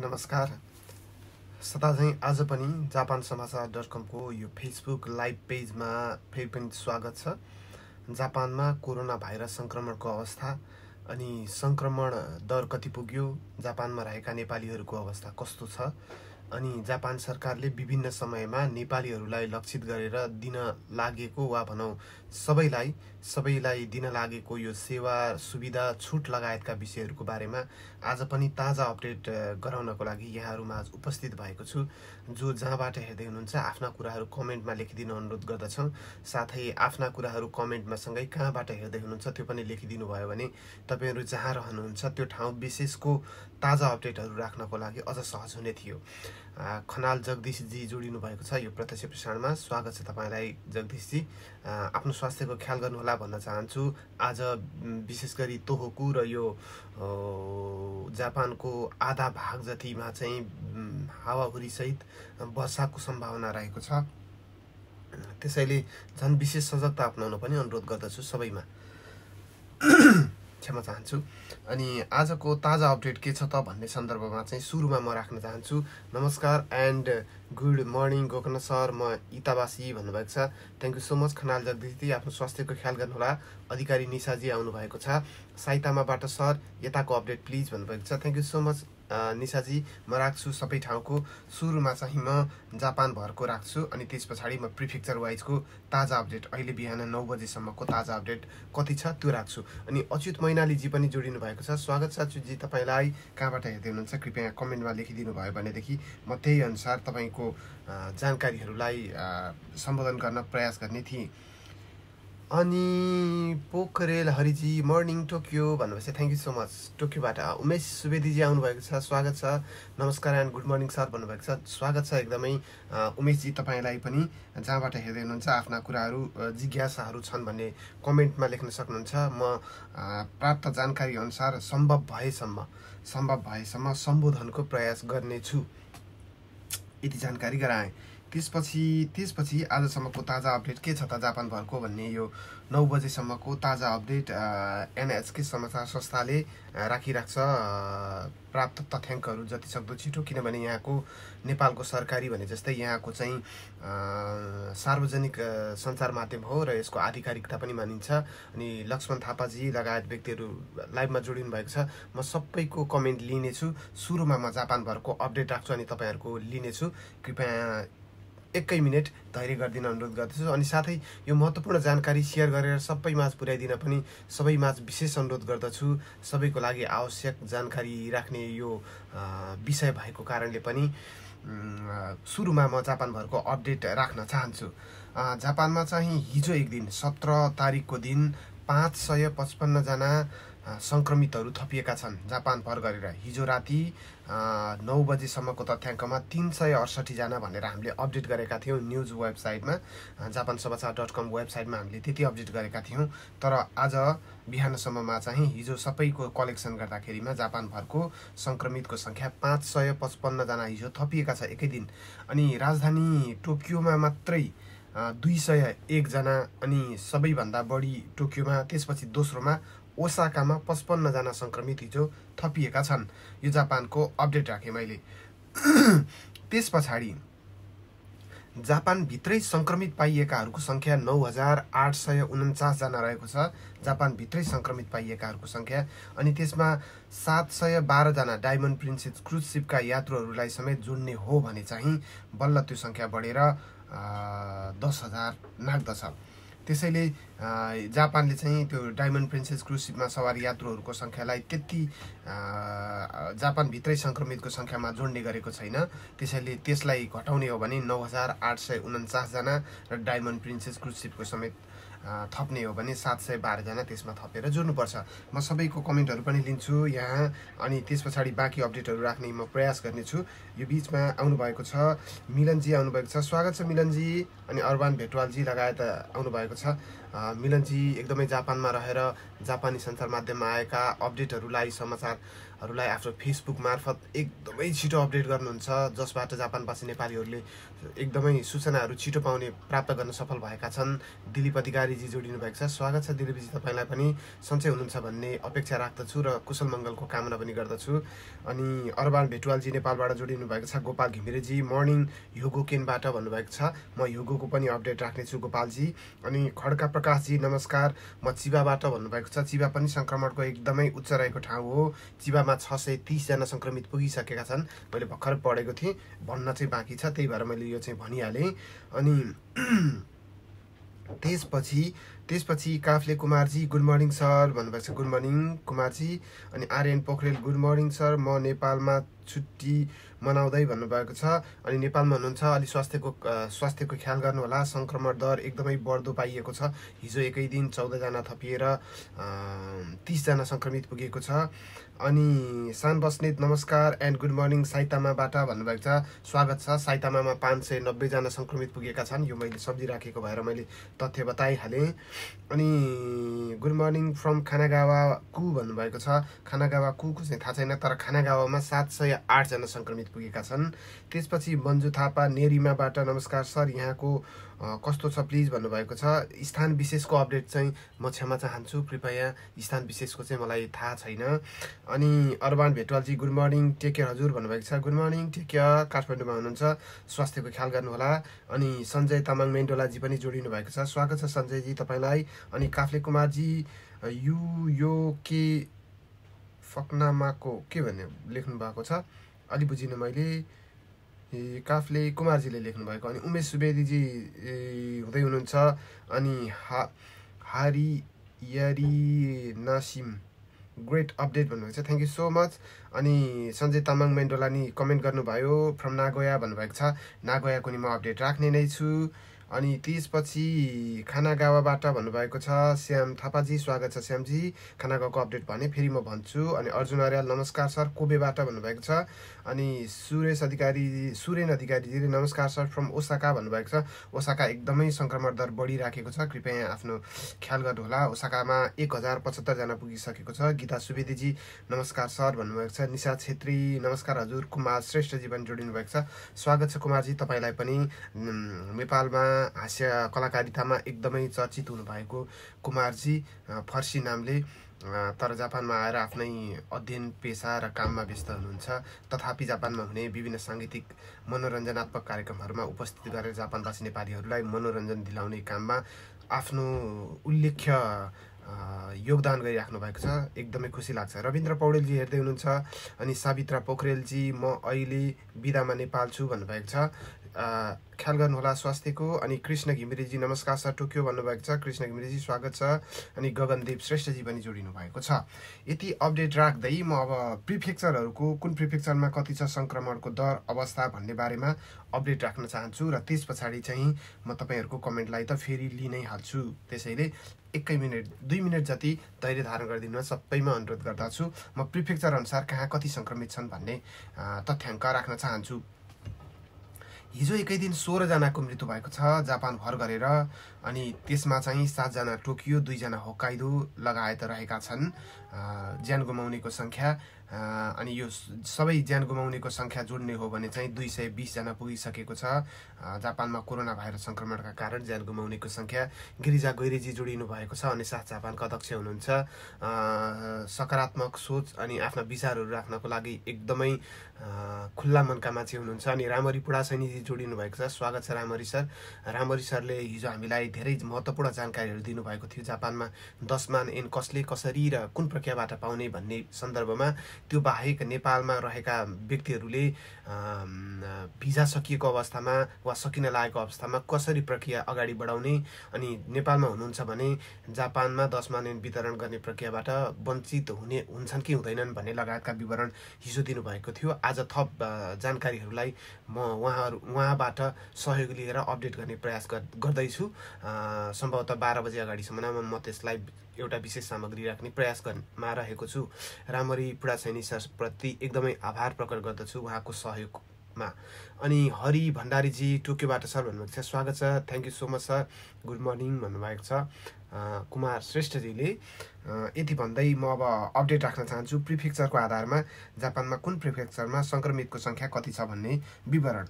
नमस्कार। सदाझैँ आज पनि जापान समाचार डट कमको यो फेसबुक लाइभ पेजमा फेरि पनि स्वागत छ। जापानमा कोरोना भाइरस सङ्क्रमणको अवस्था अनि सङ्क्रमण दर कति पुग्यो जापानमा रहेका नेपालीहरूको अवस्था कस्तो छ अनि जापान सरकारले विभिन्न समयमा नेपालीहरूलाई लक्षित गरेर दिन लागेको वा भनौँ सबैलाई सबैलाई दिन लागेको यो सेवा सुविधा छुट लगायतका विषयहरूको बारेमा आज पनि ताजा अपडेट गराउनको लागि यहाँहरूमा आज उपस्थित भएको छु। जो जहाँबाट हेर्दै हुनुहुन्छ आफ्ना कुराहरू कमेन्टमा लेखिदिनु अनुरोध गर्दछौँ। साथै आफ्ना कुराहरू कमेन्टमा सँगै कहाँबाट हेर्दै हुनुहुन्छ त्यो पनि लेखिदिनु भयो भने तपाईँहरू जहाँ रहनुहुन्छ त्यो ठाउँ विशेषको ताजा अपडेटहरू राख्नको लागि अझ सहज हुने थियो। खनाल जगदीशजी जोडिनु भएको छ यो प्रत्यक्ष प्रसारणमा। स्वागत छ तपाईँलाई जगदीशजी। आफ्नो स्वास्थ्यको ख्याल गर्नुहोला भन्न चाहन्छु। आज विशेष गरी तोहोकु र यो जापानको आधा भाग जतिमा चाहिँ हावाहुरीसहित वर्षाको सम्भावना रहेको छ। त्यसैले झन् विशेष सजगता अप्नाउन पनि अनुरोध गर्दछु सबैमा। क्षमा चाहन्छु। अनि आजको ताजा अपडेट के छ त भन्ने सन्दर्भमा चाहिँ सुरुमा म राख्न चाहन्छु। नमस्कार and good morning Gokarna sir. म इतावासी भन्नुभएको छ। Thank you so much Khanal Jagdishji. आफ्नो स्वास्थ्यको ख्याल गर्नुहोला। अधिकारी निशाजी आउनुभएको छ। साइतामाबाट सर यताको अपडेट प्लिज भन्नुभएको छ। थ्याङ्क यू सो मच अ, निशाजी म राख्छु सबै ठाउँको। सुरुमा चाहिँ म जापान भरको राख्छु अनि त्यस पछाडि म प्रिफिक्चर वाइजको ताजा अपडेट। अहिले बिहान नौ बजीसम्मको ताजा अपडेट कति छ त्यो राख्छु। अनि अच्युत मैनालीजी पनि जोडिनु भएको छ। स्वागत छ अच्युतजी तपाईँलाई कहाँबाट हेर्दै हुनुहुन्छ? कृपया कमेन्टमा लेखिदिनु भयो भनेदेखि म त्यही अनुसार तपाईँको जानकारीहरूलाई सम्बोधन गर्न प्रयास गर्ने थिएँ। अनि पोखरेल हरिजी मर्निङ टोकियो भन्नुभएछ थ्याङ्क यू सो मच टोकियोबाट उमेश सुवेदीजी आउनुभएको छ स्वागत छ। नमस्कार एन्ड गुड मर्निङ सर भन्नुभएको छ। स्वागत छ एकदमै उमेशजी तपाईँलाई पनि जहाँबाट हेर्दै हुनुहुन्छ आफ्ना कुराहरू जिज्ञासाहरू छन् भन्ने कमेन्टमा लेख्न सक्नुहुन्छ। म प्राप्त जानकारी अनुसार सम्भव भएसम्म सम्भव भएसम्म सम्बोधनको प्रयास गर्नेछु। यति जानकारी गराएँ। त्यसपछि त्यसपछि आजसम्मको ताजा अपडेट के छ? त जापान भरको भन्ने यो नौ बजेसम्मको ताजा अपडेट एनएचके समाचार संस्थाले राखिराख्छ। प्राप्त तथ्याङ्कहरू जति सक्दो छिटो किनभने यहाँको नेपालको सरकारी भने जस्तै यहाँको चाहिँ सार्वजनिक सञ्चार माध्यम हो र यसको आधिकारिकता पनि मानिन्छ। अनि लक्ष्मण थापाजी लगायत व्यक्तिहरू लाइभमा जोडिनु भएको छ। म सबैको कमेन्ट लिनेछु। सुरुमा म जापान भरको अपडेट राख्छु अनि तपाईँहरूको लिनेछु। कृपया एकै मिनट धैर्य गरिदिन अनुरोध गर्दछु। अनि साथै यो महत्त्वपूर्ण जानकारी सेयर गरेर सबै माझ पुर्याइदिन पनि सबै माझ विशेष अनुरोध गर्दछु। सबैको लागि आवश्यक जानकारी राख्ने यो विषय भएको कारणले पनि सुरुमा म जापानभरको अपडेट राख्न चाहन्छु। जापानमा चाहिँ हिजो एक दिन सत्र तारिकको दिन पाँच सय पचपन्नजना सङ्क्रमितहरू थपिएका छन्। जापानभर गरेर हिजो राति नौ बजीसम्मको तथ्याङ्कमा तिन सय अडसट्ठीजना भनेर हामीले अपडेट गरेका थियौँ न्युज वेबसाइटमा। जापान समाचार डट कम वेबसाइटमा हामीले त्यति अपडेट गरेका थियौँ। तर आज बिहानसम्ममा चाहिँ हिजो सबैको कलेक्सन गर्दाखेरिमा जापानभरको सङ्क्रमितको सङ्ख्या पाँच सय पचपन्नजना हिजो थपिएका छ एकै दिन। अनि राजधानी टोकियोमा मात्रै दुई सय एकजना अनि सबैभन्दा बढी टोकियोमा त्यसपछि दोस्रोमा ओसाकामा पचपन्नजना सङ्क्रमित हिजो थपिएका छन्। यो जापानको अपडेट राखेँ मैले। त्यस पछाडि जापानभित्रै सङ्क्रमित पाइएकाहरूको सङ्ख्या नौ हजार आठ सय उन्चासजना रहेको छ। जापानभित्रै सङ्क्रमित पाइएकाहरूको सङ्ख्या अनि त्यसमा सात सय बाह्रजना डायमन्ड प्रिन्सेस क्रुज सिपका यात्रुहरूलाई समेत जोड्ने हो भने चाहिँ बल्ल त्यो सङ्ख्या बढेर दस हजार नाग्दछ। त्यसैले जापानले चाहिँ त्यो डायमन्ड प्रिन्सेस क्रुज सिपमा सवार यात्रुहरूको सङ्ख्यालाई त्यति जापानभित्रै सङ्क्रमितको सङ्ख्यामा जोड्ने गरेको छैन। त्यसैले त्यसलाई घटाउने हो भने नौ हजार आठ सय उन्चासजना र डायमन्ड प्रिन्सेस क्रुज सिपको समेत थप्ने हो भने सात सय बाह्रजना त्यसमा थपेर जोड्नुपर्छ। म सबैको कमेन्टहरू पनि लिन्छु यहाँ अनि त्यस पछाडि बाँकी अपडेटहरू राख्ने म प्रयास गर्नेछु। यो बिचमा आउनुभएको छ मिलनजी आउनुभएको छ। स्वागत छ मिलनजी अनि अरबान भेटवालजी लगायत आउनुभएको छ। मिलनजी एकदमै जापानमा रहेर जापानी सञ्चार माध्यममा आएका अपडेटहरूलाई समाचारहरूलाई आफ्नो फेसबुक मार्फत एकदमै छिटो अपडेट गर्नुहुन्छ जसबाट जापानवासी नेपालीहरूले एकदमै सूचनाहरू छिटो पाउने प्राप्त गर्न सफल भएका छन्। दिलीप अधिकारीजी जोडिनु भएको छ। स्वागत छ दिलीपजी तपाईँलाई पनि सन्चै हुनुहुन्छ भन्ने अपेक्षा राख्दछु र कुशल मङ्गलको कामना पनि गर्दछु। अनि अरबान भेटुवालजी नेपालबाट जोडिनु भएको छ। गोपाल घिमिरेजी मर्निङ युगो केनबाट भन्नुभएको छ। म युगोको पनि अपडेट राख्नेछु गोपालजी। अनि खड्का प्रकाशजी नमस्कार। म चिबाबाट भन्नुभएको छ चिबा पनि सङ्क्रमणको एकदमै उच्च रहेको ठाउँ हो। चिबामा छ सय तिसजना सङ्क्रमित पुगिसकेका छन्। मैले भर्खर पढेको थिएँ भन्न चाहिँ बाँकी छ त्यही भएर मैले यो चाहिँ भनिहालेँ। अनि त्यसपछि त्यसपछि Kafle Kumarji good morning sir भन्नुभएको छ। गुड मर्निङ कुमारजी। अनि Aryan Pokharel good morning sir. म नेपालमा छुट्टी मनाउँदै भन्नुभएको छ। अनि नेपालमा हुनुहुन्छ अलि स्वास्थ्यको स्वास्थ्यको ख्याल गर्नुहोला। सङ्क्रमण दर एकदमै बढ्दो पाइएको छ। हिजो एकै दिन चौधजना थपिएर तिसजना सङ्क्रमित पुगेको छ। अनि सान बस्नेत नमस्कार एन्ड गुड मर्निङ साइतामाबाट भन्नुभएको छ। स्वागत छ। साइतामामा पाँच सय नब्बेजना सङ्क्रमित पुगेका छन्। यो मैले सब्जी राखेको भएर मैले तथ्य बताइहालेँ। अनि गुड मर्निङ फ्रम खानागावा कु भन्नुभएको छ। खानागावा कुको चाहिँ थाहा छैन तर खानागावामा सात सय आठजना सङ्क्रमित पुगेका छन्। त्यसपछि मन्जु थापा नेरिमाबाट नमस्कार सर यहाँको कस्तो छ प्लिज भन्नुभएको छ? स्थान विशेषको अपडेट चाहिँ म क्षमा चाहन्छु। कृपया स्थान विशेषको चाहिँ मलाई थाहा छैन। अनि Arban भेटवालजी good morning take care हजुर भन्नुभएको छ। गुड मर्निङ टेक केयर काठमाडौँमा हुनुहुन्छ। स्वास्थ्यको ख्याल गर्नुहोला। अनि सञ्जय तामाङ मेन्डोलाजी पनि जोडिनु भएको छ। स्वागत छ सञ्जयजी तपाईँलाई। अनि काफ्ले कुमारजी यु यो के फकनामाको के भन्ने लेख्नु भएको छ? अलि बुझिनँ मैले। काफले कुमारजीले लेख्नुभएको अनि उमेश सुवेदीजी हुँदै हुनुहुन्छ। अनि हा हारी यारी नासिम ग्रेट अपडेट भन्नुभएको छ। थ्याङ्क यू सो मच अनि सञ्जय तामाङ मेन्डोलानी कमेन्ट गर्नुभयो फ्रम नागोया भन्नुभएको छ। नागोयाको नि म अपडेट राख्ने नै छु। अनि त्यसपछि खानागावाबाट भन्नुभएको छ श्याम थापाजी स्वागत छ श्यामजी। खानागाउँको अपडेट भने फेरि म भन्छु। अनि अर्जुन अर्याल नमस्कार सर कोबेबाट भन्नुभएको छ। अनि सुरेश अधिकारी सुरेन अधिकारीजीले नमस्कार सर फ्रम ओसाका भन्नुभएको छ। ओसाका एकदमै सङ्क्रमण दर बढिराखेको छ। कृपया आफ्नो ख्याल गर्नुहोला। ओसाकामा एक हजार पचहत्तरजना पुगिसकेको छ। गीता सुवेदीजी नमस्कार सर भन्नुभएको छ। निशा छेत्री नमस्कार हजुर। कुमार श्रेष्ठजी पनि जोडिनु भएको छ। स्वागत छ कुमारजी तपाईँलाई पनि। नेपालमा हास्य कलाकारितामा एकदमै चर्चित हुनुभएको कुमारजी फर्सी नामले। तर जापानमा आएर आफ्नै अध्ययन पेसा र काममा व्यस्त हुनुहुन्छ। तथापि जापानमा हुने विभिन्न साङ्गीतिक मनोरञ्जनात्मक कार्यक्रमहरूमा उपस्थित गरेर जापानवासी नेपालीहरूलाई मनोरञ्जन दिलाउने काममा आफ्नो उल्लेख्य योगदान गरिराख्नु भएको छ। एकदमै खुसी लाग्छ। रविन्द्र पौडेलजी हेर्दै हुनुहुन्छ अनि सावित्रा पोखरेलजी म अहिले बिदामा नेपाल छु भन्नुभएको छ। ख्याल गर्नुहोला स्वास्थ्यको। अनि कृष्ण घिमिरेजी नमस्कार सर टोकियो भन्नुभएको छ। कृष्ण घिमिरेजी स्वागत छ। अनि गगनदेव श्रेष्ठजी पनि जोडिनु भएको छ। यति अपडेट राख्दै म अब प्रिफेक्चरहरूको कुन प्रिफेक्चरमा कति छ सङ्क्रमणको दर अवस्था भन्ने बारेमा अपडेट राख्न चाहन्छु। र त्यस पछाडि चाहिँ म तपाईँहरूको कमेन्टलाई त फेरि लिइ नै हाल्छु। त्यसैले एकै मिनट दुई मिनट जति धैर्य धारण गरिदिनु सबैमा अनुरोध गर्दछु। म प्रिफेक्चर अनुसार कहाँ कति सङ्क्रमित छन् भन्ने तथ्याङ्क राख्न चाहन्छु। हिजो एकै दिन सोह्रजनाको मृत्यु भएको छ। जापान भर गरेर अनि त्यसमा चाहिँ सातजना टोकियो दुईजना होक्काइदो लगायत रहेका छन्। ज्यान गुमाउनेको सङ्ख्या अनि यो सबै ज्यान गुमाउनेको सङ्ख्या जोड्ने हो भने चाहिँ दुई सय बिसजना पुगिसकेको छ। जापानमा कोरोना भाइरस सङ्क्रमणका कारण ज्यान गुमाउनेको सङ्ख्या गिरिजा गैरेजी जोडिनु भएको छ अनि साथ जापानका अध्यक्ष हुनुहुन्छ। सकारात्मक सोच अनि आफ्ना विचारहरू राख्नको लागि एकदमै खुल्ला मनका मान्छे हुनुहुन्छ। अनि रामरी पुडासैनीजी जोडिनु भएको छ। स्वागत छ रामरी सर। रामरी सरले हिजो हामीलाई धेरै महत्त्वपूर्ण जानकारीहरू दिनुभएको थियो जापानमा। दसमान एन कसले कसरी र कुन प्रक्रियाबाट पाउने भन्ने सन्दर्भमा त्यो बाहेक नेपालमा रहेका व्यक्तिहरूले भिजा सकिएको अवस्थामा वा सकिन लागेको अवस्थामा कसरी प्रक्रिया अगाडि बढाउने अनि नेपालमा हुनुहुन्छ भने जापानमा दसमान एन वितरण गर्ने प्रक्रियाबाट वञ्चित हुने हुन्छन् कि हुँदैनन् भन्ने लगायतका विवरण हिजो दिनुभएको थियो। आज थप जानकारीहरूलाई म उहाँहरू उहाँबाट सहयोग लिएर अपडेट गर्ने प्रयास गर- गर्दैछु। सम्भवतः बाह्र बजे अगाडिसम्ममा म त्यसलाई एउटा विशेष सामग्री राख्ने प्रयास गर्नमा रहेको छु। रामरी पुडासैनी सरप्रति एकदमै आभार प्रकट गर्दछु उहाँको सहयोगमा। अनि हरि भण्डारीजी टोकियोबाट सर भन्नुभएको छ स्वागत छ। Thank you so much sir good morning भन्नुभएको छ। कुमार श्रेष्ठजीले यति भन्दै म अब अपडेट राख्न चाहन्छु प्रिफेक्चरको आधारमा जापानमा कुन प्रिफेक्चरमा सङ्क्रमितको सङ्ख्या कति छ भन्ने विवरण।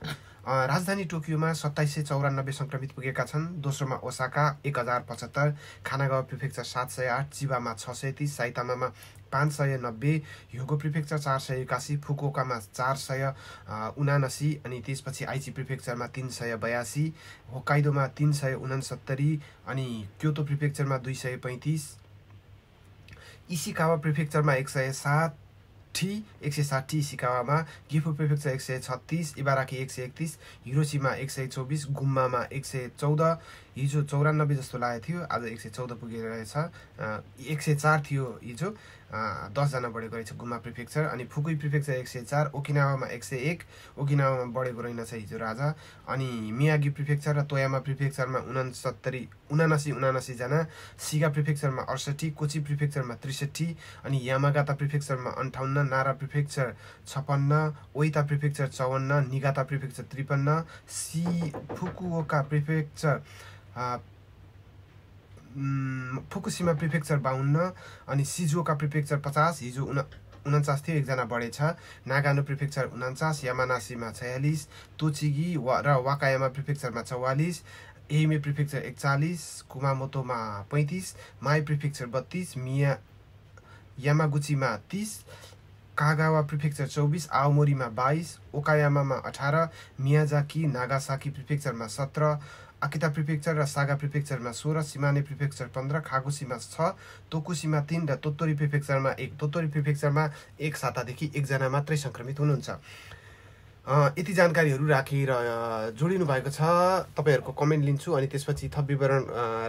राजधानी टोकियोमा सत्ताइस सय चौरानब्बे सङ्क्रमित पुगेका छन्। दोस्रोमा ओसाका एक हजार पचहत्तर खानागाउँ प्रिफेक्चर सात सय आठ चिबामा छ सय तिस साइतामामा पाँच सय नब्बे ह्योगो प्रिफेक्चर चार सय एकासी फुकुकामा चार सय उनासी अनि त्यसपछि आइची प्रिफेक्चरमा तिन सय बयासी होकाइदोमा तिन सय उनासत्तरी अनि क्योतो प्रिफेक्चरमा दुई सय पैँतिस इसिकावा प्रिफेक्चरमा एक सय साठी एक सय साठी इसिकावामा गिफु प्रिफेक्चर एक सय छत्तिस इबाराकी एक सय एकतिस हिरोसीमा एक सय चौबिस गुम्बामा एक सय चौध हिजो चौरानब्बे जस्तो लागेको थियो आज एक सय चौध पुगेर रहेछ एक सय चार थियो हिजो। दसजना बढेको रहेछ गुम्बा प्रिफेक्चर अनि फुकुई प्रिफेक्चर एक सय चार ओकिनावामा एक सय एक ओकिनावामा बढेको रहेनछ हिजो राजा। अनि मियागी प्रिफेक्चर र तोयामा प्रिफेक्चरमा उनासत्तरी उनासी उनासीजना सिगा प्रिफेक्चरमा अडसट्ठी कोची प्रिफेक्चरमा त्रिसठी अनि यामागाता प्रिफेक्चरमा अन्ठाउन्न नारा प्रिफेक्चर छपन्न ओइता प्रिफेक्चर चौवन्न निगाता प्रिफेक्चर त्रिपन्न सी फुकुओका प्रिफेक्चर फुकुसीमा प्रिफेक्चर बाहन्न अनि सिजोका प्रिफेक्चर पचास हिजो उना उन्चास थियो एकजना बढेछ। नागानो प्रिफेक्चर उन्चास यामानासीमा छयालिस तोचिगी वा र वाकायामा प्रिफेक्चरमा चौवालिस एमे प्रिफेक्चर एकचालिस कुमामोतोमा पैँतिस माई प्रिफेक्चर बत्तिस मिया यामागुचीमा तिस कागावा प्रिफेक्चर चौबिस आओमोरीमा बाइस ओकायामामा अठार मियाजाकी नागासाकी प्रिफेक्चरमा सत्र आकिता प्रिफेक्चर र सागा प्रिफेक्चरमा सोह्र सिमाने प्रिफेक्चर पन्ध्र खागुसीमा छ तोकुसीमा तिन र तोत्तोरी प्रिफेक्चरमा एक। तोत्तोरी प्रिफेक्चरमा एक सातादेखि एकजना मात्रै सङ्क्रमित हुनुहुन्छ। यति जानकारीहरू राखेर जोडिनु भएको छ। तपाईँहरूको कमेन्ट लिन्छु अनि त्यसपछि थप विवरण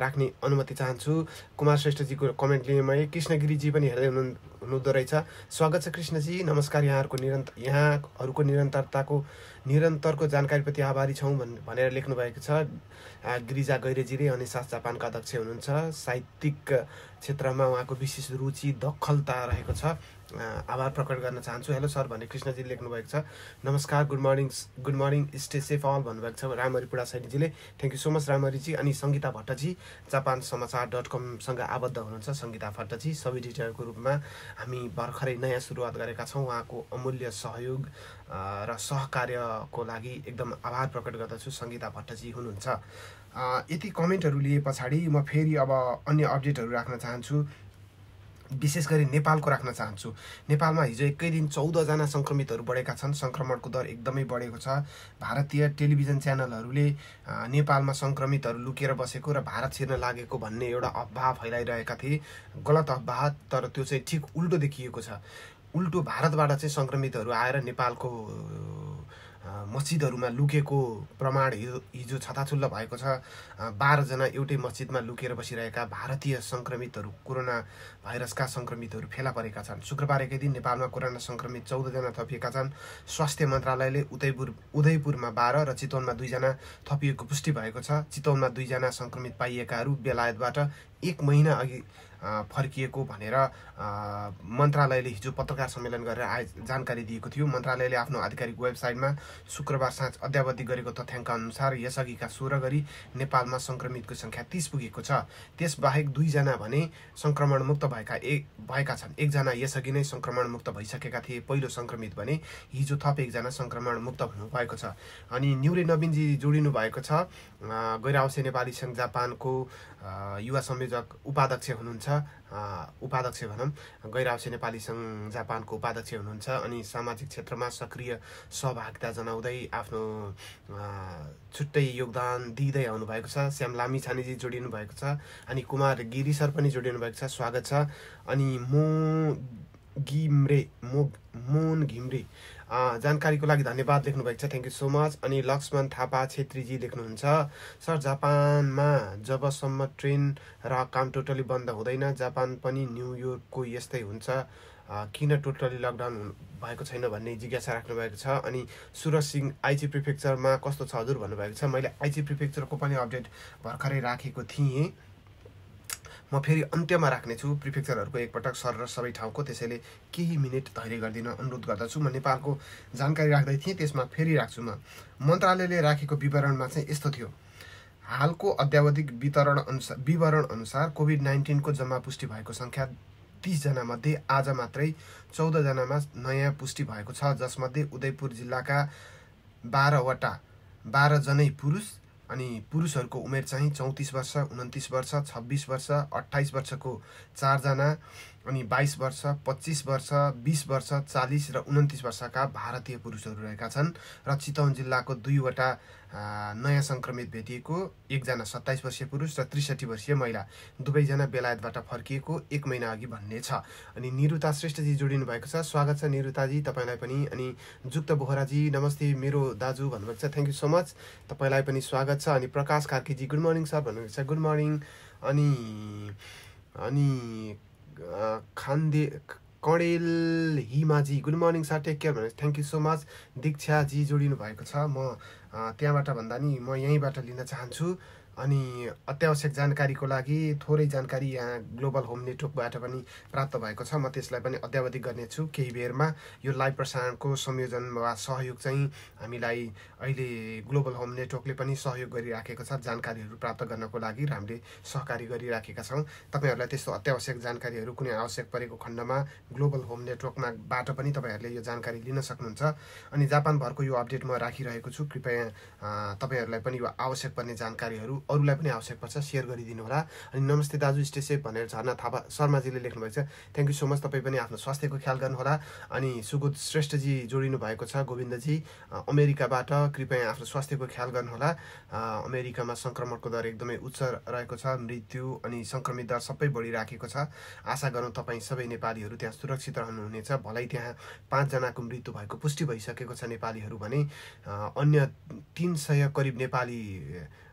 राख्ने अनुमति चाहन्छु। कुमार श्रेष्ठजीको कमेन्ट लिएमै कृष्णगिरीजी पनि हेर्दै हुनु हुनुहुँदो रहेछ। स्वागत छ कृष्णजी। नमस्कार। यहाँहरूको निरन्तर यहाँहरूको निरन्तरताको निरन्तरको जानकारीप्रति आभारी छौँ भन् भनेर लेख्नु भएको छ गिरिजा गैरेजीले अनि सास जापानका अध्यक्ष हुनुहुन्छ। साहित्यिक क्षेत्रमा उहाँको विशेष रुचि दखलता रहेको छ। आभार प्रकट गर्न चाहन्छु। हेलो सर भन्ने कृष्णजी लेख्नु भएको छ। नमस्कार good morning good morning stay safe all भन्नुभएको छ रामरी पुडा सैनीजीले thank you so much Ramriji अनि सङ्गीता भट्टजी। जापान समाचार डट कमसँग आबद्ध हुनुहुन्छ सङ्गीता भट्टजी। सब एडिटरको रूपमा हामी भर्खरै नयाँ सुरुवात गरेका छौँ। उहाँको अमूल्य सहयोग र सहकार्यको लागि एकदम आभार प्रकट गर्दछु। सङ्गीता भट्टजी हुनुहुन्छ। यति कमेन्टहरू लिए पछाडि म फेरि अब अन्य अपडेटहरू राख्न चाहन्छु। विशेष गरी नेपालको राख्न चाहन्छु। नेपालमा हिजो एकै दिन चौधजना सङ्क्रमितहरू बढेका छन्। सङ्क्रमणको दर एकदमै बढेको छ। भारतीय टेलिभिजन च्यानलहरूले नेपालमा सङ्क्रमितहरू लुकेर बसेको र भारत छिर्न लागेको भन्ने एउटा अफवाह फैलाइरहेका थिए। गलत अफवाह तर त्यो चाहिँ ठिक उल्टो देखिएको छ। उल्टो भारतबाट चाहिँ सङ्क्रमितहरू आएर नेपालको मस्जिदहरूमा लुकेको प्रमाण हिजो हिजो छताछुल्ल भएको छ। बाह्रजना एउटै मस्जिदमा लुकेर बसिरहेका भारतीय सङ्क्रमितहरू कोरोना भाइरसका सङ्क्रमितहरू फेला परेका छन्। शुक्रबार एकै दिन नेपालमा कोरोना सङ्क्रमित चौधजना थपिएका छन्। स्वास्थ्य मन्त्रालयले उदयपुर उदयपुरमा बाह्र र चितवनमा दुईजना थपिएको पुष्टि भएको छ। चितवनमा दुईजना सङ्क्रमित पाइएकाहरू बेलायतबाट एक महिना अघि फर्किएको भनेर मन्त्रालयले हिजो पत्रकार सम्मेलन गरेर आए जानकारी दिएको थियो। मन्त्रालयले आफ्नो आधिकारिक वेबसाइटमा शुक्रबार साँझ अद्यावधि गरेको तथ्याङ्क अनुसार यसअघिका सोह्र गरी नेपालमा सङ्क्रमितको सङ्ख्या तिस पुगेको छ। त्यसबाहेक दुईजना भने सङ्क्रमणमुक्त भएका एक भएका छन्। एकजना यसअघि नै सङ्क्रमणमुक्त भइसकेका थिए पहिलो सङ्क्रमित भने हिजो थप एकजना सङ्क्रमणमुक्त हुनुभएको छ। अनि न्युरे नवीनजी जोडिनु भएको छ। गैरावसे नेपाली सङ्घ जापानको युवा संयोजक उपाध्यक्ष हुनुहुन्छ। उपाध्यक्ष भनौँ। गैरावसे नेपाली सङ्घ जापानको उपाध्यक्ष हुनुहुन्छ अनि सामाजिक क्षेत्रमा सक्रिय सहभागिता जनाउँदै आफ्नो छुट्टै योगदान दिँदै आउनुभएको छ। श्याम लामी छानेजी जोडिनु भएको छ अनि कुमार गिरी सर पनि जोडिनु भएको छ। स्वागत छ। अनि मो घिम्रे मो मोन घिम्रे जानकारीको लागि धन्यवाद लेख्नुभएको छ। थ्याङ्क यू सो मच अनि लक्ष्मण थापा छेत्रीजी लेख्नुहुन्छ। सर जापानमा जबसम्म ट्रेन र काम टोटली बन्द हुँदैन जापान पनि न्युयोर्कको यस्तै हुन्छ। किन टोटली लकडाउन भएको छैन भन्ने जिज्ञासा राख्नुभएको छ। अनि सुरज सिंह आइची प्रिफेक्चरमा कस्तो छ हजुर भन्नुभएको छ। मैले आइची प्रिफेक्चरको पनि अपडेट भर्खरै राखेको थिएँ। म फेरि अन्त्यमा राख्नेछु। प्रिफेक्चरहरूको एकपटक सर र सबै ठाउँको त्यसैले केही मिनट धैर्य गरिदिन अनुरोध गर्दछु। म नेपालको जानकारी राख्दै थिएँ त्यसमा फेरि राख्छु म। मन्त्रालयले राखेको विवरणमा चाहिँ यस्तो थियो। हालको अद्यावधिक वितरण अनुसार विवरण अनुसार कोभिड नाइन्टिनको जम्मा पुष्टि भएको सङ्ख्या तिसजना मध्ये आज मात्रै चौधजनामा नयाँ पुष्टि भएको छ जसमध्ये उदयपुर जिल्लाका बाह्रवटा बाह्रजनै पुरुष अनि पुरुषहरूको उमेर चाहिँ चौतिस वर्ष उन्तिस वर्ष छब्बिस वर्ष अठाइस वर्षको चारजना अनि बाइस वर्ष पच्चिस वर्ष बिस वर्ष चालिस र उन्तिस वर्षका भारतीय पुरुषहरू रहेका छन् र चितवन जिल्लाको दुईवटा नयाँ सङ्क्रमित भेटिएको एकजना सत्ताइस वर्षीय पुरुष र त्रिसठी वर्षीय महिला दुवैजना बेलायतबाट फर्किएको एक महिना अघि भन्ने छ। अनि निरुता श्रेष्ठजी जोडिनु भएको छ। स्वागत छ निरुताजी तपाईँलाई पनि। अनि जुक्त बोहराजी नमस्ते मेरो दाजु भन्नुभएको छ। थ्याङ्क यू सो मच तपाईँलाई पनि स्वागत छ। अनि प्रकाश कार्कीजी गुड मर्निङ सर भन्नुभएको छ। गुड मर्निङ अनि अनि खान्दे कणेल हिमाजी good morning sir take care भनेर थ्याङ्क यू सो मच दीक्षाजी जोडिनु भएको छ म त्यहाँबाट भन्दा नि म यहीँबाट लिन चाहन्छु अनि अत्यावश्यक जानकारीको लागि थोरै जानकारी यहाँ ग्लोबल होम नेटवर्कबाट पनि प्राप्त भएको छ। म त्यसलाई पनि अद्यावधिक गर्नेछु केही बेरमा। यो लाइभ प्रसारणको संयोजन वा सहयोग चाहिँ हामीलाई अहिले ग्लोबल होम नेटवर्कले पनि सहयोग गरिराखेको छ। जानकारीहरू प्राप्त गर्नको लागि र हामीले सहकारी गरिराखेका छौँ। तपाईँहरूलाई त्यस्तो अत्यावश्यक जानकारीहरू कुनै आवश्यक परेको खण्डमा ग्लोबल होम नेटवर्कमा बाट पनि तपाईँहरूले यो जानकारी लिन सक्नुहुन्छ। अनि जापानभरको यो अपडेट म राखिरहेको छु। कृपया तपाईँहरूलाई पनि यो आवश्यक पर्ने जानकारीहरू अरूलाई पनि आवश्यक पर्छ सेयर गरिदिनु होला। अनि नमस्ते दाजु स्टे सेफ भनेर झर्ना थापा शर्माजीले लेख्नुभएको छ। थ्याङ्क यू सो मच तपाईँ पनि आफ्नो स्वास्थ्यको ख्याल गर्नुहोला अनि सुगुत श्रेष्ठजी जोडिनु भएको छ गोविन्दजी अमेरिकाबाट कृपया आफ्नो स्वास्थ्यको ख्याल गर्नुहोला अमेरिकामा सङ्क्रमणको दर एकदमै उच्च रहेको छ मृत्यु अनि सङ्क्रमित दर सबै बढिराखेको छ। आशा गरौँ तपाईँ सबै नेपालीहरू त्यहाँ सुरक्षित रहनुहुनेछ। भलै त्यहाँ पाँचजनाको मृत्यु भएको पुष्टि भइसकेको छ नेपालीहरू भने अन्य तिन सय करिब नेपाली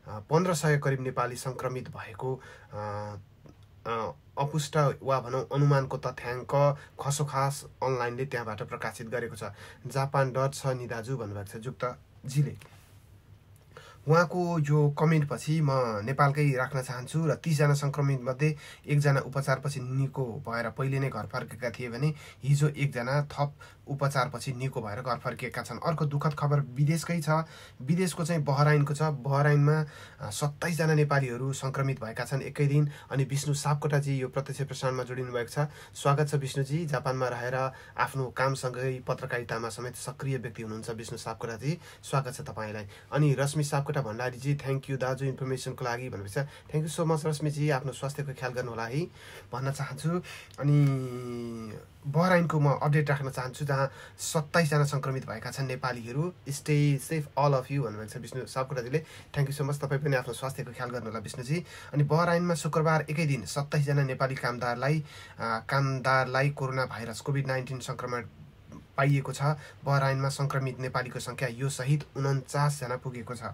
पन्ध्र सय करिब नेपाली सङ्क्रमित भएको अपुष्ट वा भनौँ अनुमानको तथ्याङ्क खसोखास अनलाइनले त्यहाँबाट प्रकाशित गरेको छ। जापान डट छ नि दाजु भन्नुभएको छ जुक्त जिले उहाँको यो कमेन्टपछि म नेपालकै राख्न चाहन्छु र तिसजना सङ्क्रमितमध्ये एकजना उपचारपछि निको भएर पहिले नै घर फर्केका थिए भने हिजो एकजना थप उपचारपछि निको भएर घर फर्किएका छन्। अर्को दुःखद खबर विदेशकै छ। विदेशको चाहिँ बहराइनको छ। बहराइनमा सत्ताइसजना नेपालीहरू सङ्क्रमित भएका छन् एकै दिन अनि विष्णु सापकोटाजी यो प्रत्यक्ष प्रसारणमा जोडिनु भएको छ। स्वागत छ विष्णुजी। जापानमा रहेर आफ्नो कामसँगै पत्रकारितामा समेत सक्रिय व्यक्ति हुनुहुन्छ विष्णु सापकोटाजी। स्वागत छ तपाईँलाई। अनि रश्मि सापकोटा भण्डारीजी थ्याङ्क यू दाजु इन्फर्मेसनको लागि भनेपछि thank you so much Rashmiji. आफ्नो स्वास्थ्यको ख्याल गर्नुहोला है। भन्न चाहन्छु। अनि बहराइनको म अपडेट राख्न चाहन्छु जहाँ सत्ताइसजना सङ्क्रमित भएका छन् नेपालीहरू। Stay safe all of you भन्नुभएको छ विष्णु सापकोटाजीले। थ्याङ्क यू सो मच तपाईँ पनि आफ्नो स्वास्थ्यको ख्याल गर्नु होला विष्णुजी। अनि बहराइनमा शुक्रबार एकै दिन सत्ताइसजना नेपाली कामदारलाई कामदारलाई कोरोना भाइरस कोभिड नाइन्टिन सङ्क्रमण पाइएको छ। बहराइनमा सङ्क्रमित नेपालीको सङ्ख्या यो सहित उन्चासजना पुगेको छ।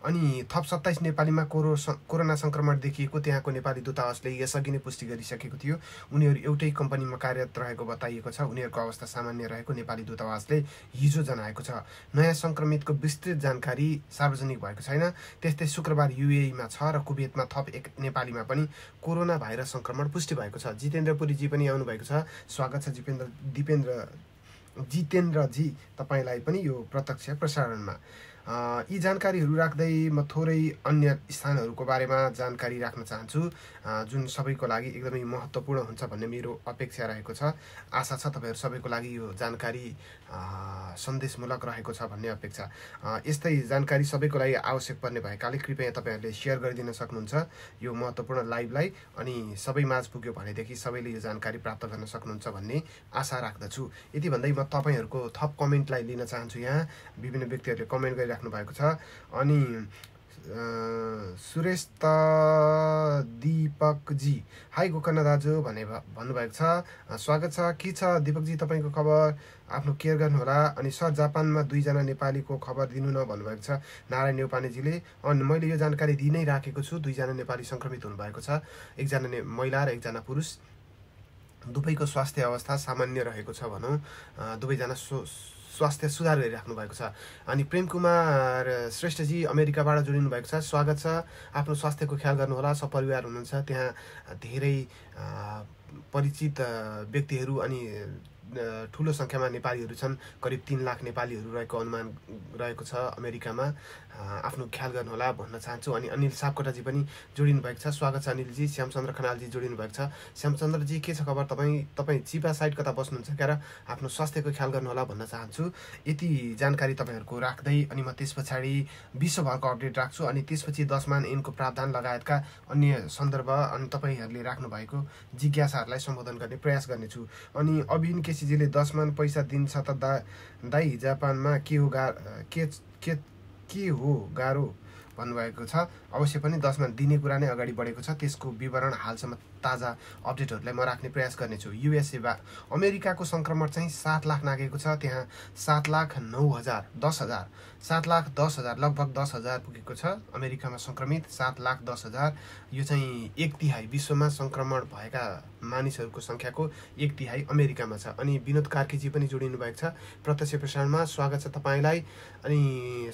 अनि थप सत्ताइस नेपालीमा कोरो कोरोना सङ्क्रमण देखिएको त्यहाँको नेपाली दूतावासले यसअघि नै पुष्टि गरिसकेको थियो। उनीहरू एउटै कम्पनीमा कार्यरत रहेको बताइएको छ। उनीहरूको अवस्था सामान्य रहेको नेपाली दूतावासले हिजो जनाएको छ। नयाँ सङ्क्रमितको विस्तृत जानकारी सार्वजनिक भएको छैन। त्यस्तै शुक्रबार युएमा छ र कुवेतमा थप एक नेपालीमा पनि कोरोना भाइरस सङ्क्रमण पुष्टि भएको छ। जितेन्द्र पुरीजी पनि आउनुभएको छ। स्वागत छ जिपेन्द्र दिपेन्द्र जितेन्द्रजी तपाईँलाई पनि यो प्रत्यक्ष प्रसारणमा। यी जानकारीहरू राख्दै म थोरै अन्य स्थानहरूको बारेमा जानकारी राख्न चाहन्छु। जुन सबैको लागि एकदमै महत्त्वपूर्ण हुन्छ भन्ने मेरो अपेक्षा रहेको छ। आशा छ तपाईँहरू सबैको लागि यो जानकारी सन्देशमूलक रहेको छ भन्ने अपेक्षा। यस्तै जानकारी सबैको लागि आवश्यक पर्ने भएकाले कृपया तपाईँहरूले सेयर गरिदिन सक्नुहुन्छ यो महत्त्वपूर्ण लाइभलाई अनि सबै माझ पुग्यो भनेदेखि सबैले यो जानकारी प्राप्त गर्न सक्नुहुन्छ भन्ने आशा राख्दछु। यति भन्दै म तपाईँहरूको थप कमेन्टलाई लिन चाहन्छु यहाँ। विभिन्न व्यक्तिहरूले कमेन्ट गरिराख्नु राख्नु भएको छ। अनि सुरेश त दिपकजी। हाई गोकर्ण दाजु भने भन्नुभएको छ। स्वागत छ। के छ दिपकजी तपाईँको खबर? आफ्नो केयर गर्नुहोला। अनि सर जापानमा दुईजना नेपालीको खबर दिनु न भन्नुभएको छ। नारायण नेउपानेजीले अनि मैले यो जानकारी दिइ नै राखेको छु। दुईजना नेपाली सङ्क्रमित हुनुभएको छ। एकजना महिला र एकजना पुरुष। दुवैको स्वास्थ्य अवस्था सामान्य रहेको छ भनौँ। दुवैजना सो स्वास्थ्य सुधार गरिराख्नु भएको छ। अनि प्रेम कुमार श्रेष्ठजी अमेरिकाबाट जोडिनु भएको छ। स्वागत छ। आफ्नो स्वास्थ्यको ख्याल गर्नुहोला। सपरिवार हुनुहुन्छ। त्यहाँ धेरै परिचित व्यक्तिहरू अनि ठुलो सङ्ख्यामा नेपालीहरू छन्। करिब तिन लाख नेपालीहरू रहेको अनुमान रहेको छ अमेरिकामा। आफ्नो ख्याल गर्नुहोला भन्न चाहन्छु। अनि अनिल सापकोटाजी पनि जोडिनु भएको छ। स्वागत छ अनिलजी। श्यामचन्द्र खनालजी जोडिनु भएको छ। श्यामचन्द्रजी के छ खबर? तपाईँ तपाईँ चिपा साइड कता बस्नुहुन्छ क्या र आफ्नो स्वास्थ्यको ख्याल गर्नुहोला भन्न चाहन्छु। यति जानकारी तपाईँहरूको राख्दै अनि म त्यस पछाडि विश्वभरको अपडेट राख्छु। अनि त्यसपछि दसमान एनको प्रावधान लगायतका अन्य सन्दर्भ अनि तपाईँहरूले राख्नु भएको जिज्ञासाहरूलाई सम्बोधन गर्ने प्रयास गर्नेछु। अनि अबिन केसीजीले दसमान पैसा दिन्छ त दा दाई जापानमा के हो गा के के के हो गाह्रो भन्नुभएको छ? अवश्य पनि दसमा दिने कुरा नै अगाडि बढेको छ। त्यसको विवरण हालसम्म ताजा अपडेटहरूलाई म राख्ने प्रयास गर्नेछु। युएसएमा अमेरिकाको सङ्क्रमण चाहिँ सात लाख नागेको छ त्यहाँ सात लाख नौ हजार दस हजार सात लाख दस हजार लगभग दस हजार पुगेको छ अमेरिकामा सङ्क्रमित सात लाख दस हजार। यो चाहिँ एक तिहाई विश्वमा सङ्क्रमण भएका मानिसहरूको सङ्ख्याको एक तिहाई अमेरिकामा छ। अनि विनोद कार्कीजी पनि जोडिनु भएको छ। प्रत्यक्ष प्रसारणमा स्वागत छ तपाईँलाई। अनि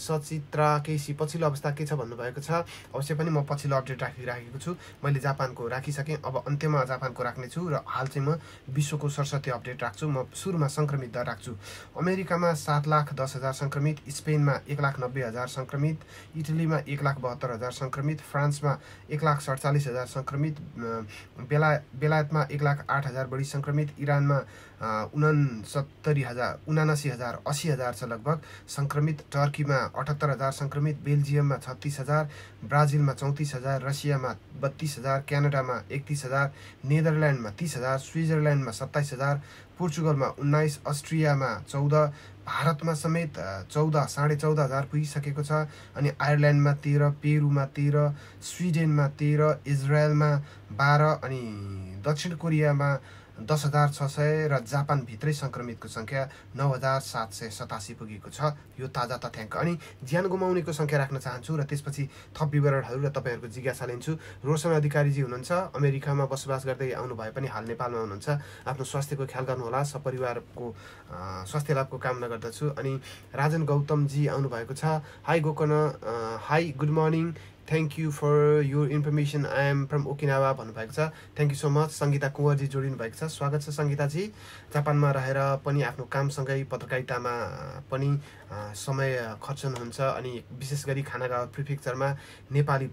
सचित्रा केसी पछिल्लो अवस्था के छ भन्नुभएको छ? अवश्य पनि म पछिल्लो अपडेट राखिराखेको छु। मैले जापानको राखिसकेँ। अब अन्त्यमा जापानको राख्नेछु र हाल चाहिँ म विश्वको सरस्वती अपडेट राख्छु। म सुरुमा सङ्क्रमित दर राख्छु। अमेरिकामा सात लाख दस हजार सङ्क्रमित स्पेनमा एक लाख नब्बे हजार सङ्क्रमित इटलीमा एक लाख बहत्तर हजार सङ्क्रमित फ्रान्समा एक लाख सडचालिस हजार सङ्क्रमित बेला बेलायतमा एक लाख आठ हजार बढी सङ्क्रमित इरानमा उनासत्तरी हजार उनासी हजार असी हजार छ लगभग। सङ्क्रमित टर्कीमा अठहत्तर हजार सङ्क्रमित बेल्जियममा छत्तिस हजार ब्राजिलमा चौतिस हजार रसियामा बत्तिस हजार क्यानाडामा एकतिस हजार नेदरल्यान्डमा तिस हजार स्विजरल्यान्डमा सत्ताइस हजार पोर्चुगलमा उन्नाइस अस्ट्रियामा चौध भारतमा समेत चौध साढे चौध हजार पुगिसकेको छ। अनि आयरल्यान्डमा तेह्र पेरुमा तेह्र स्विडेनमा तेह्र इजरायलमा बाह्र अनि दक्षिण कोरियामा दस हजार छ सय र जापानभित्रै सङ्क्रमितको सङ्ख्या नौ हजार सात सय सतासी पुगेको छ। यो ताजा तथ्याङ्क अनि ज्यान गुमाउनेको सङ्ख्या राख्न चाहन्छु र त्यसपछि थप विवरणहरू र तपाईँहरूको जिज्ञासा लिन्छु। रोशन अधिकारीजी हुनुहुन्छ अमेरिकामा बसोबास गर्दै आउनु भए पनि हाल नेपालमा हुनुहुन्छ। आफ्नो स्वास्थ्यको ख्याल गर्नुहोला सपरिवारको स्वास्थ्य लाभको कामना गर्दछु। अनि राजन गौतमजी आउनुभएको छ। Hi Gokan hi good morning. Thank you for your information I am from Okinawa भन्नुभएको छ. Thank you so much Sangita कुँवरजी जोडिनु भएको छ. स्वागत छ सङ्गीताजी जापानमा रहेर पनि आफ्नो कामसँगै पत्रकारितामा पनि समय खर्चनुहुन्छ अनि विशेष गरी खानागाउँ प्रिफेक्चरमा नेपाली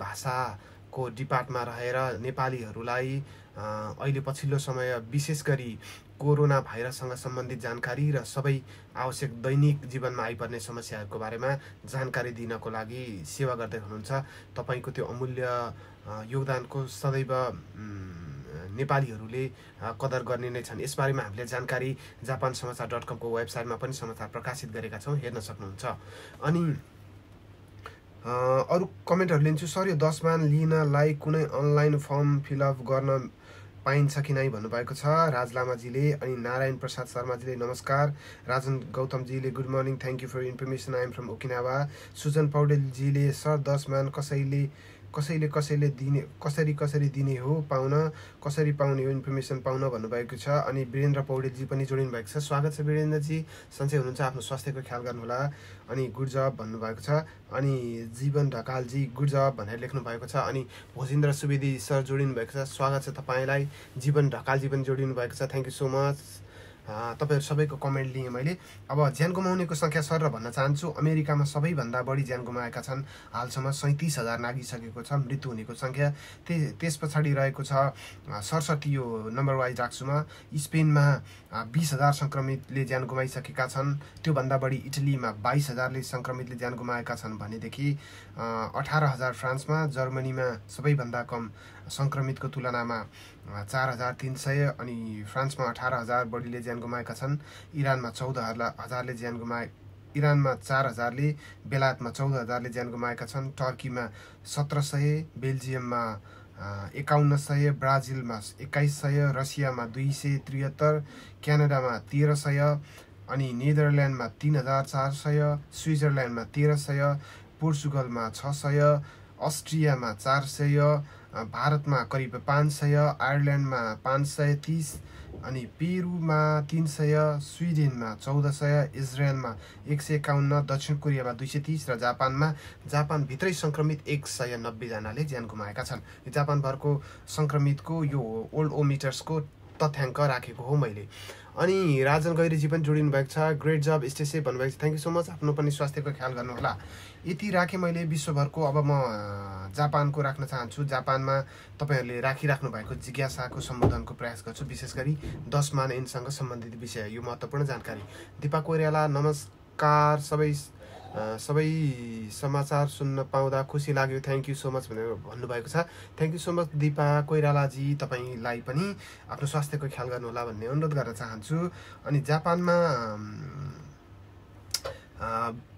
भाषाको डिपार्टमा रहेर नेपालीहरूलाई अहिले पछिल्लो समय विशेष गरी कोरोना भाइरससँग सम्बन्धित जानकारी र सबै आवश्यक दैनिक जीवनमा आइपर्ने समस्याहरूको बारेमा जानकारी दिनको लागि सेवा गर्दै हुनुहुन्छ। तपाईँको त्यो अमूल्य योगदानको सदैव नेपालीहरूले कदर गर्ने नै छन्। यसबारेमा हामीले जानकारी जापान समाचार डट कमको वेबसाइटमा पनि समाचार प्रकाशित गरेका छौँ हेर्न सक्नुहुन्छ। अनि अरू कमेन्टहरू लिन्छु। सर यो दसमान लिनलाई कुनै अनलाइन फर्म फिलअप गर्न पाइन्छ कि नै भन्नुभएको छ। राज लामाजीले अनि नारायण प्रसाद शर्माजीले नमस्कार। Rajan गौतमजीले good morning thank you for information. I'm from Okinawa. Sujan पौडेलजीले sir दस मान कसैले कसैले कसैले दिने कसरी कसरी दिने हो पाउन कसरी पाउने हो इन्फर्मेसन पाउन भन्नुभएको छ अनि वीरेन्द्र पौडेलजी पनि जोडिनु भएको छ। स्वागत छ वीरेन्द्रजी। सन्चै हुनुहुन्छ आफ्नो स्वास्थ्यको ख्याल गर्नुहोला अनि गुड जब भन्नुभएको छ अनि जीवन ढकालजी गुड जब भनेर लेख्नु भएको छ अनि भोजिन्द्र सुवेदी सर जोडिनु भएको छ। स्वागत छ तपाईँलाई। जीवन ढकालजी पनि जोडिनु भएको छ। थ्याङ्क यू सो मच तपाईँहरू सबैको कमेन्ट लिएँ मैले। अब ज्यान गुमाउनेको सङ्ख्या सर भन्न चाहन्छु अमेरिकामा सबैभन्दा बढी ज्यान गुमाएका छन्। हालसम्म सैँतिस हजार नागिसकेको छ मृत्यु हुनेको सङ्ख्या। त्यस त्यस पछाडि रहेको छ सरसठी यो नम्बर वाइज राख्छु म स्पेनमा बिस हजार सङ्क्रमितले ज्यान गुमाइसकेका छन्। त्योभन्दा बढी इटलीमा बाइस हजारले सङ्क्रमितले ज्यान गुमाएका छन् भनेदेखि अठार हजार फ्रान्समा जर्मनीमा सबैभन्दा कम सङ्क्रमितको तुलनामा चार हजार तिन सय अनि फ्रान्समा अठार हजार बढीले ज्यान गुमाएका छन्। इरानमा चौध हजारले ज्यान गुमाए इरानमा चार हजारले बेलायतमा चौध हजारले ज्यान गुमाएका छन्। टर्कीमा सत्र सय बेल्जियममा एकाउन्न सय ब्राजिलमा एक्काइस सय रसियामा दुई सय त्रिहत्तर क्यानाडामा तेह्र सय अनि नेदरल्यान्डमा तिन हजार चार सय स्विजरल्यान्डमा तेह्र सय पोर्चुगलमा छ सय अस्ट्रियामा चार सय भारतमा करिब पाँच सय आयरल्यान्डमा पाँच सय तिस अनि पेरुमा तिन सय स्विडेनमा चौध सय इजरायलमा एक सय एकाउन्न दक्षिण कोरियामा दुई सय तिस र जापानमा जापानभित्रै सङ्क्रमित एक सय नब्बेजनाले ज्यान गुमाएका छन्। जापानभरको सङ्क्रमितको यो ओल्ड ओमिटर्सको तथ्याङ्क राखेको हो मैले। अनि राजन गैरीजी पनि जोडिनु भएको छ ग्रेट जब स्टेसे भन्नुभएको छ। थ्याङ्क यू सो मच आफ्नो पनि स्वास्थ्यको ख्याल गर्नुहोला। यति राखेँ मैले विश्वभरको। अब म जापानको राख्न चाहन्छु। जापानमा तपाईँहरूले राखिराख्नु भएको जिज्ञासाको सम्बोधनको प्रयास गर्छु। विशेष गरी दस मान एनसँग सम्बन्धित विषय यो महत्त्वपूर्ण जानकारी। दिपा कोइराला नमस्कार। सबै सबै समाचार सुन्न पाउँदा खुसी लाग्यो। थ्याङ्क यू सो मच भनेर भन्नुभएको छ। Thank you so much Dipa Koirala ji तपाईँलाई पनि आफ्नो स्वास्थ्यको ख्याल गर्नुहोला भन्ने अनुरोध गर्न चाहन्छु। अनि जापानमा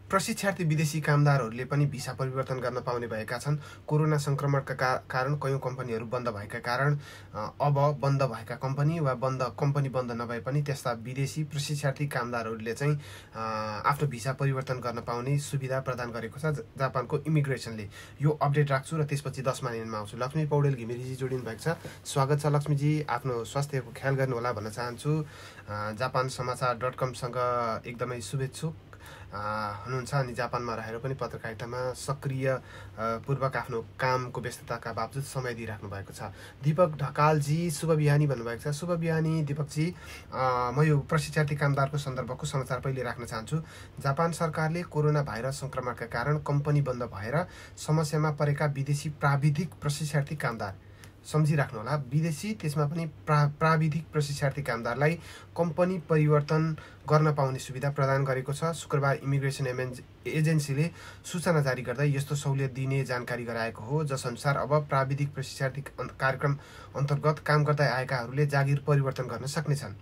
प्रशिक्षार्थी विदेशी कामदारहरूले पनि भिसा परिवर्तन गर्न पाउने भएका छन्। कोरोना सङ्क्रमणका का कारण कयौँ कम्पनीहरू बन्द भएका कारण अब बन्द भएका कम्पनी वा बन्द कम्पनी बन्द नभए पनि त्यस्ता विदेशी प्रशिक्षार्थी कामदारहरूले चाहिँ आफ्नो भिसा परिवर्तन गर्न पाउने सुविधा प्रदान गरेको छ। जापानको इमिग्रेसनले यो अपडेट राख्छु र त्यसपछि दस मानिनमा आउँछु। लक्ष्मी पौडेल घिमिरेजी जोडिनु भएको छ। स्वागत छ लक्ष्मीजी। आफ्नो स्वास्थ्यको ख्याल गर्नुहोला भन्न चाहन्छु। जापान समाचार डट कमसँग एकदमै शुभेच्छुक। हुनुहुन्छ अनि जापानमा रहेर पनि पत्रकारितामा सक्रिय पूर्वक आफ्नो कामको व्यस्तताका बावजुद समय दिइराख्नु भएको छ। दिपक ढकालजी शुभ बिहानी भन्नुभएको छ। शुभ बिहानी दिपकजी। म यो प्रशिक्षार्थी कामदारको सन्दर्भको समाचार पहिले राख्न चाहन्छु। जापान सरकारले कोरोना भाइरस सङ्क्रमणका कारण कम्पनी बन्द भएर समस्यामा परेका विदेशी प्राविधिक प्रशिक्षार्थी कामदार सम्झिराख्नु होला। विदेशी त्यसमा पनि प्रा प्राविधिक प्रशिक्षार्थी कामदारलाई कम्पनी परिवर्तन गर्न पाउने सुविधा प्रदान गरेको छ। शुक्रबार इमिग्रेसन एमेन्ज एजेन्सीले सूचना जारी गर्दै यस्तो सहुलियत दिने जानकारी गराएको हो। जसअनुसार अब प्राविधिक प्रशिक्षार्थी कार्यक्रम अन्तर्गत काम गर्दै आएकाहरूले जागिर परिवर्तन गर्न सक्नेछन्।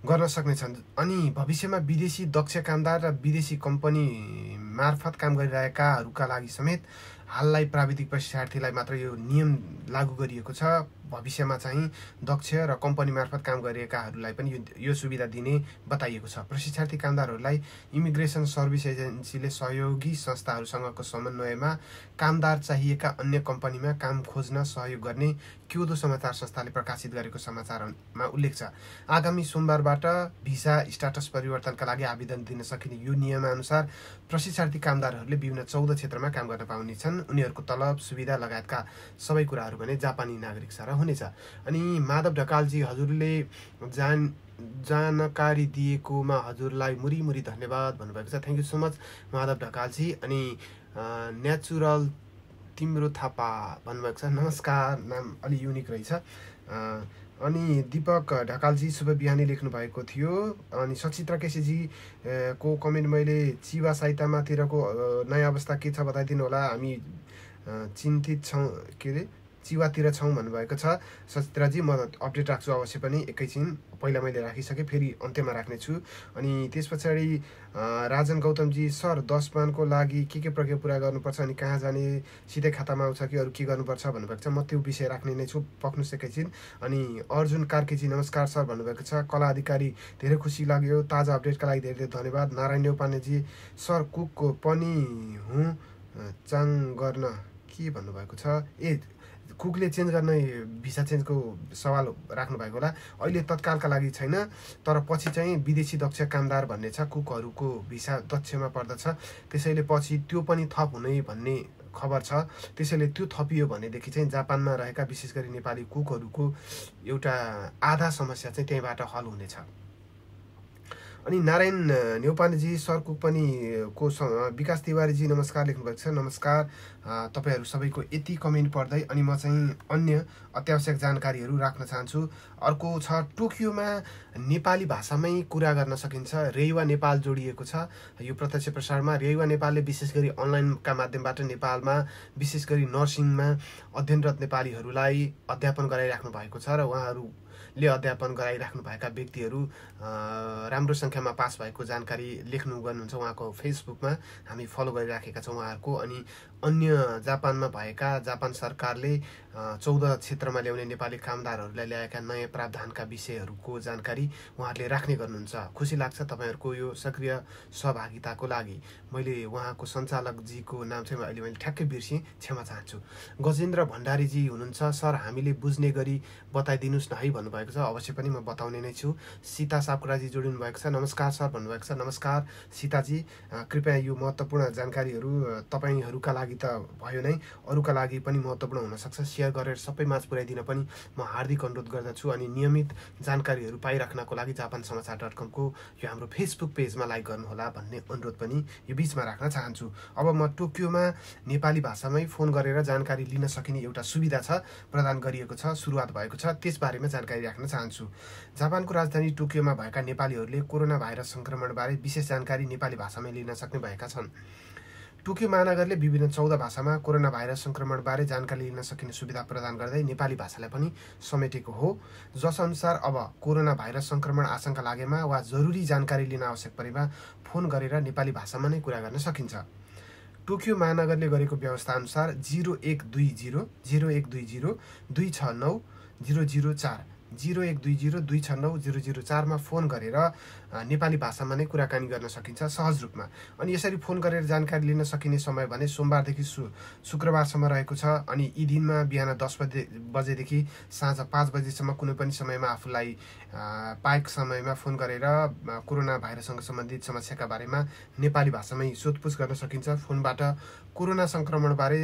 गर्न सक्नेछन्। अनि भविष्यमा विदेशी दक्ष कामदार र विदेशी कम्पनी मार्फत काम गरिरहेकाहरूका लागि समेत हाललाई प्राविधिक प्रशिक्षार्थीलाई मात्र यो नियम लागू गरिएको छ। भविष्यमा चाहिँ दक्ष र कम्पनी मार्फत काम गरिएकाहरूलाई पनि यो सुविधा दिने बताइएको छ। प्रशिक्षार्थी कामदारहरूलाई इमिग्रेसन सर्भिस एजेन्सीले सहयोगी संस्थाहरूसँगको समन्वयमा कामदार चाहिएका अन्य कम्पनीमा काम खोज्न सहयोग गर्ने क्योदो समाचार संस्थाले प्रकाशित गरेको समाचारमा उल्लेख छ। आगामी सोमबारबाट भिसा स्टाटस परिवर्तनका लागि आवेदन दिन सकिने यो नियमअनुसार प्रशिक्षार्थी कामदारहरूले विभिन्न चौध क्षेत्रमा काम गर्न पाउनेछन् उनीहरूको तलब सुविधा लगायतका सबै कुराहरू भने जापानी नागरिक सारा हुनेछ। अनि माधव ढकालजी हजुरले जान जानकारी दिएकोमा हजुरलाई मुरी मुरी धन्यवाद भन्नुभएको छ। Thank you so much Madhav Dhakalji. अनि नेचुरल तिम्रो थापा भन्नुभएको छ। नमस्कार नाम अलि युनिक रहेछ। अनि दिपक ढकालजी शुभ बिहानी लेख्नु भएको थियो। अनि सचित्रा केसीजी को कमेन्ट मैले चिवा साइतामातिरको नयाँ अवस्था के छ बताइदिनु होला? हामी चिन्तित छौँ। के अरे चिवातिर छौँ भन्नुभएको छ। सचित्राजी म अपडेट राख्छु अवश्य पनि एकैछिन पहिला मैले राखिसकेँ फेरि अन्त्यमा राख्नेछु। अनि त्यस पछाडि राजन गौतमजी सर दस पानको लागि के के प्रक्रिया पुरा गर्नुपर्छ अनि कहाँ जाने सिधै खातामा आउँछ कि अरू के गर्नुपर्छ भन्नुभएको छ म त्यो विषय राख्ने नै छु पक्नुहोस् एकैछिन। अनि अर्जुन कार्केजी नमस्कार सर भन्नुभएको छ कला अधिकारी धेरै खुसी लाग्यो ताजा अपडेटका लागि धेरै धेरै धन्यवाद। नारायण नेउपानेजी सर कुकको पनि हुँ चाङ गर्न के भन्नुभएको छ? ए कुकले चेन्ज गर्ने भिसा चेन्जको सवाल राख्नु भएको होला। अहिले तत्कालका लागि छैन तर पछि चाहिँ विदेशी दक्ष कामदार भन्ने छ कुकहरूको भिसा दक्षमा पर्दछ। त्यसैले पछि त्यो पनि थप हुने भन्ने खबर छ। त्यसैले त्यो थपियो भनेदेखि चाहिँ जापानमा रहेका विशेष गरी नेपाली कुकहरूको एउटा आधा समस्या चाहिँ त्यहीँबाट हल हुनेछ। अनि नारायण नेउपानेजी सरकुक पनि को विकास तिवारीजी नमस्कार लेख्नुभएको छ। नमस्कार। तपाईँहरू सबैको यति कमेन्ट पढ्दै अनि म चाहिँ अन्य अत्यावश्यक जानकारीहरू राख्न चाहन्छु। अर्को छ टोकियोमा नेपाली भाषामै कुरा गर्न सकिन्छ। रेवा नेपाल जोडिएको छ। यो प्रत्यक्ष प्रसारमा रेवा नेपालले विशेष गरी अनलाइनका माध्यमबाट नेपालमा विशेष गरी नर्सिङमा अध्ययनरत नेपालीहरूलाई अध्यापन गराइराख्नु भएको छ र उहाँहरू ले अध्यापन गराइराख्नु भएका व्यक्तिहरू राम्रो सङ्ख्यामा पास भएको जानकारी लेख्नु गर्नुहुन्छ उहाँको फेसबुकमा। हामी फलो गरिराखेका छौँ उहाँहरूको। अनि अन्य जापानमा भएका जापान सरकारले चौध क्षेत्रमा ल्याउने नेपाली कामदारहरूलाई ल्याएका नयाँ प्रावधानका विषयहरूको जानकारी उहाँहरूले राख्ने गर्नुहुन्छ। खुसी लाग्छ तपाईँहरूको यो सक्रिय सहभागिताको लागि। मैले उहाँको सञ्चालकजीको नाम चाहिँ अहिले मैले ठ्याक्कै बिर्सेँ क्षमा चाहन्छु। गजेन्द्र भण्डारीजी हुनुहुन्छ। सर हामीले बुझ्ने गरी बताइदिनुहोस् न है भन्नुभएको छ। अवश्य पनि म बताउने नै छु। सीता सापकुराजी जोडिनु भएको छ। नमस्कार सर भन्नुभएको छ। नमस्कार सीताजी। कृपया यो महत्त्वपूर्ण जानकारीहरू तपाईँहरूका लागि लागि त भयो नै। अरूका लागि पनि महत्त्वपूर्ण हुनसक्छ सेयर गरेर सबै माझ पुर्याइदिन पनि म हार्दिक अनुरोध गर्दछु अनि नियमित जानकारीहरू पाइराख्नको लागि जापान समाचार डट कमको यो हाम्रो फेसबुक पेजमा लाइक गर्नुहोला भन्ने अनुरोध पनि यो बिचमा राख्न चाहन्छु। अब म टोकियोमा नेपाली भाषामै फोन गरेर जानकारी लिन सकिने एउटा सुविधा छ प्रदान गरिएको छ सुरुवात भएको छ त्यसबारेमा जानकारी राख्न चाहन्छु। जापानको राजधानी टोकियोमा भएका नेपालीहरूले कोरोना भाइरस सङ्क्रमणबारे विशेष जानकारी नेपाली भाषामै लिन सक्ने भएका छन्। टोकियो महानगरले विभिन्न चौध भाषामा कोरोना भाइरस सङ्क्रमणबारे जानकारी लिन सकिने सुविधा प्रदान गर्दै नेपाली भाषालाई पनि समेटेको हो। जसअनुसार अब कोरोना भाइरस सङ्क्रमण आशंका लागेमा वा जरुरी जानकारी लिन आवश्यक परेमा फोन गरेर नेपाली भाषामा नै कुरा गर्न सकिन्छ। टोकियो महानगरले गरेको व्यवस्था अनुसार जिरो एक दुई जिरो जिरो एक दुई जिरो दुई छ नौ जिरो जिरो चार जिरो एक दुई जिरो दुई छ नौ जिरो जिरो चारमा फोन गरेर नेपाली भाषामा नै कुराकानी गर्न सकिन्छ सहज रूपमा। अनि यसरी फोन गरेर जानकारी लिन सकिने समय भने सोमबारदेखि सु शुक्रबारसम्म रहेको छ अनि यी दिनमा बिहान दस बजे बजेदेखि साँझ पाँच बजीसम्म कुनै पनि समयमा आफूलाई पाएको समयमा फोन गरेर कोरोना भाइरससँग सम्बन्धित समस्याका बारेमा नेपाली भाषामै सोधपुछ गर्न सकिन्छ। फोनबाट कोरोना सङ्क्रमणबारे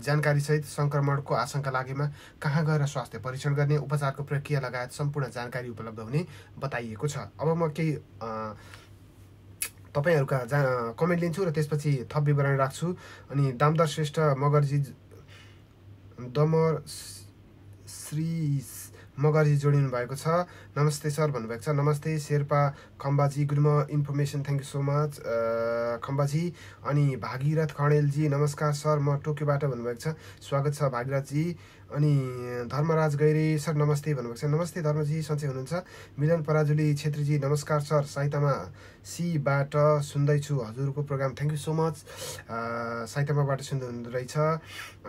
जानकारीसहित सङ्क्रमणको आशंका लागेमा कहाँ गएर स्वास्थ्य परीक्षण गर्ने उपचारको प्रक्रिया लगायत सम्पूर्ण जानकारी उपलब्ध हुने बताइएको छ। अब म केही तपाईँहरूका जा कमेन्ट लिन्छु र त्यसपछि थप विवरण राख्छु। अनि दामदर श्रेष्ठ मगरजी दमर श्री मगरजी जोडिनु भएको छ। नमस्ते सर भन्नुभएको छ। नमस्ते शेर्पा खम्बाजी गुड म information thank you so much Khambaji अनि भागीरथ खडेलजी नमस्कार सर म टोकियोबाट भन्नुभएको छ। स्वागत छ भागीरथजी अनि धर्मराज गैरे सर नमस्ते भन्नुभएको छ। नमस्ते धर्मजी सन्चै हुनुहुन्छ। मिलन पराजुली छेत्रीजी नमस्कार सर साइतामा सीबाट सुन्दैछु। हजुरको program thank you so much साइतामाबाट सुन्दै हुँदो रहेछ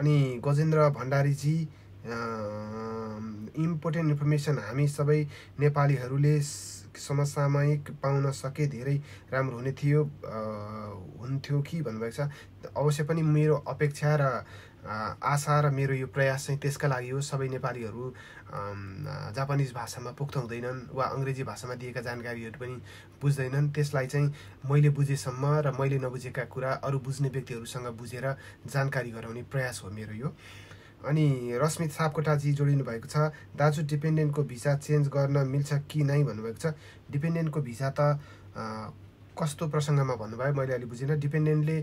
अनि गजेन्द्र भण्डारीजी इम्पोर्टेन्ट इन्फर्मेसन हामी सबै नेपालीहरूले समसामयिक पाउन सके धेरै राम्रो हुने थियो हुन्थ्यो कि भन्नुभएको छ। अवश्य पनि मेरो अपेक्षा र आशा र मेरो यो प्रयास चाहिँ त्यसका लागि हो। सबै नेपालीहरू जापानिज भाषामा पुग्त हुँदैनन् वा अङ्ग्रेजी भाषामा दिएका जानकारीहरू पनि बुझ्दैनन्। त्यसलाई चाहिँ मैले बुझेसम्म र मैले नबुझेका कुरा अरू बुझ्ने व्यक्तिहरूसँग बुझेर जानकारी गराउने प्रयास हो मेरो यो। अनि रश्मित सापकोटाजी जोडिनु भएको छ। दाजु डिपेन्डेन्टको भिसा चेन्ज गर्न मिल्छ कि नै भन्नुभएको छ। डिपेन्डेन्टको भिसा त कस्तो प्रसङ्गमा भन्नुभयो मैले अहिले बुझिनँ। डिपेन्डेन्टले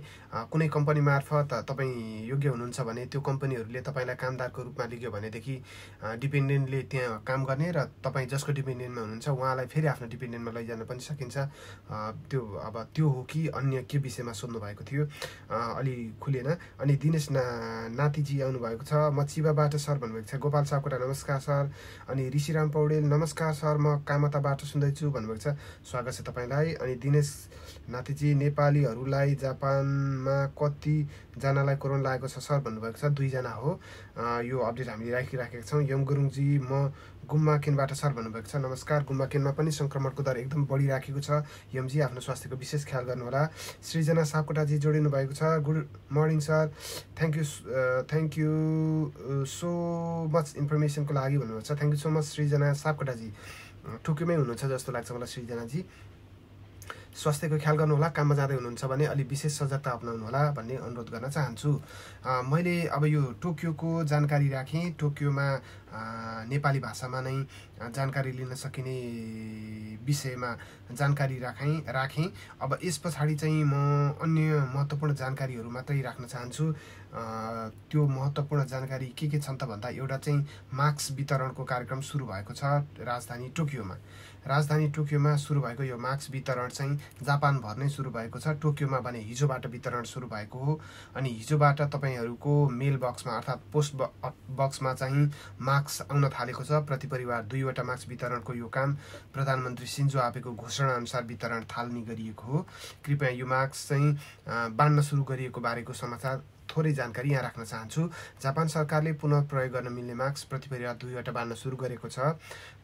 कुनै कम्पनी मार्फत तपाईँ योग्य हुनुहुन्छ भने त्यो कम्पनीहरूले तपाईँलाई कामदारको रूपमा लिग्यो भनेदेखि डिपेन्डेन्टले त्यहाँ काम गर्ने र तपाईँ जसको डिपेन्डेन्टमा हुनुहुन्छ उहाँलाई फेरि आफ्नो डिपेन्डेन्टमा लैजान पनि सकिन्छ। त्यो अब त्यो हो कि अन्य के विषयमा सोध्नु भएको थियो अलि खुलेन। अनि दिनेश ना नातिजी आउनुभएको छ म चिबाबाट सर भन्नुभएको छ। गोपाल सापकोटा नमस्कार सर। अनि ऋषिराम पौडेल नमस्कार सर म कामताबाट सुन्दैछु भन्नुभएको छ। स्वागत छ तपाईँलाई। अनि दिनेश नातिजी नेपालीहरूलाई जापानमा कतिजनालाई कोरोना लागेको छ सर भन्नुभएको छ दुईजना हो। यो अपडेट हामीले राखिराखेका छौँ। यम गुरुङजी म गुम्बा केनबाट सर भन्नुभएको छ। नमस्कार। गुम्बा केनमा पनि सङ्क्रमणको दर एकदम बढिराखेको छ। यमजी आफ्नो स्वास्थ्यको विशेष ख्याल गर्नुहोला। सृजना सापकोटाजी जोडिनु भएको छ। Good morning sir. Thank you thank you so much इन्फर्मेसनको लागि भन्नुभएको छ। Thank you so much Srijana Sapkota ji. टोकियोमै हुनुहुन्छ जस्तो लाग्छ मलाई सृजनाजी स्वास्थ्यको ख्याल गर्नुहोला काममा जाँदै हुनुहुन्छ भने अलिक विशेष सजगता अप्नाउनु होला भन्ने अनुरोध गर्न चाहन्छु। मैले अब यो टोकियोको जानकारी राखेँ। टोकियोमा नेपाली भाषामा नै जानकारी लिन सकिने विषयमा जानकारी राखेँ राखेँ। अब यस पछाडि चाहिँ म अन्य महत्त्वपूर्ण जानकारीहरू मात्रै राख्न चाहन्छु। त्यो महत्त्वपूर्ण जानकारी के के छन् त भन्दा एउटा चाहिँ मास्क वितरणको कार्यक्रम सुरु भएको छ राजधानी टोकियोमा। राजधानी टोकियोमा सुरु भएको यो मास्क वितरण चाहिँ जापानभर नै सुरु भएको छ। टोकियोमा भने हिजोबाट वितरण सुरु भएको हो। अनि हिजोबाट तपाईँहरूको मेल बक्समा अर्थात् पोस्ट बक्समा चाहिँ मास्क आउन थालेको छ। प्रति परिवार दुईवटा मास्क वितरणको यो काम प्रधानमन्त्री सिन्जो आपेको घोषणाअनुसार वितरण थाल्ने गरिएको हो। कृपया यो मास्क चाहिँ बाँड्न सुरु गरिएको बारेको समाचार थोरै जानकारी यहाँ राख्न चाहन्छु। जापान सरकारले पुनः प्रयोग गर्न मिल्ने मास्क प्रति परिवार दुईवटा बाँड्न सुरु गरेको छ।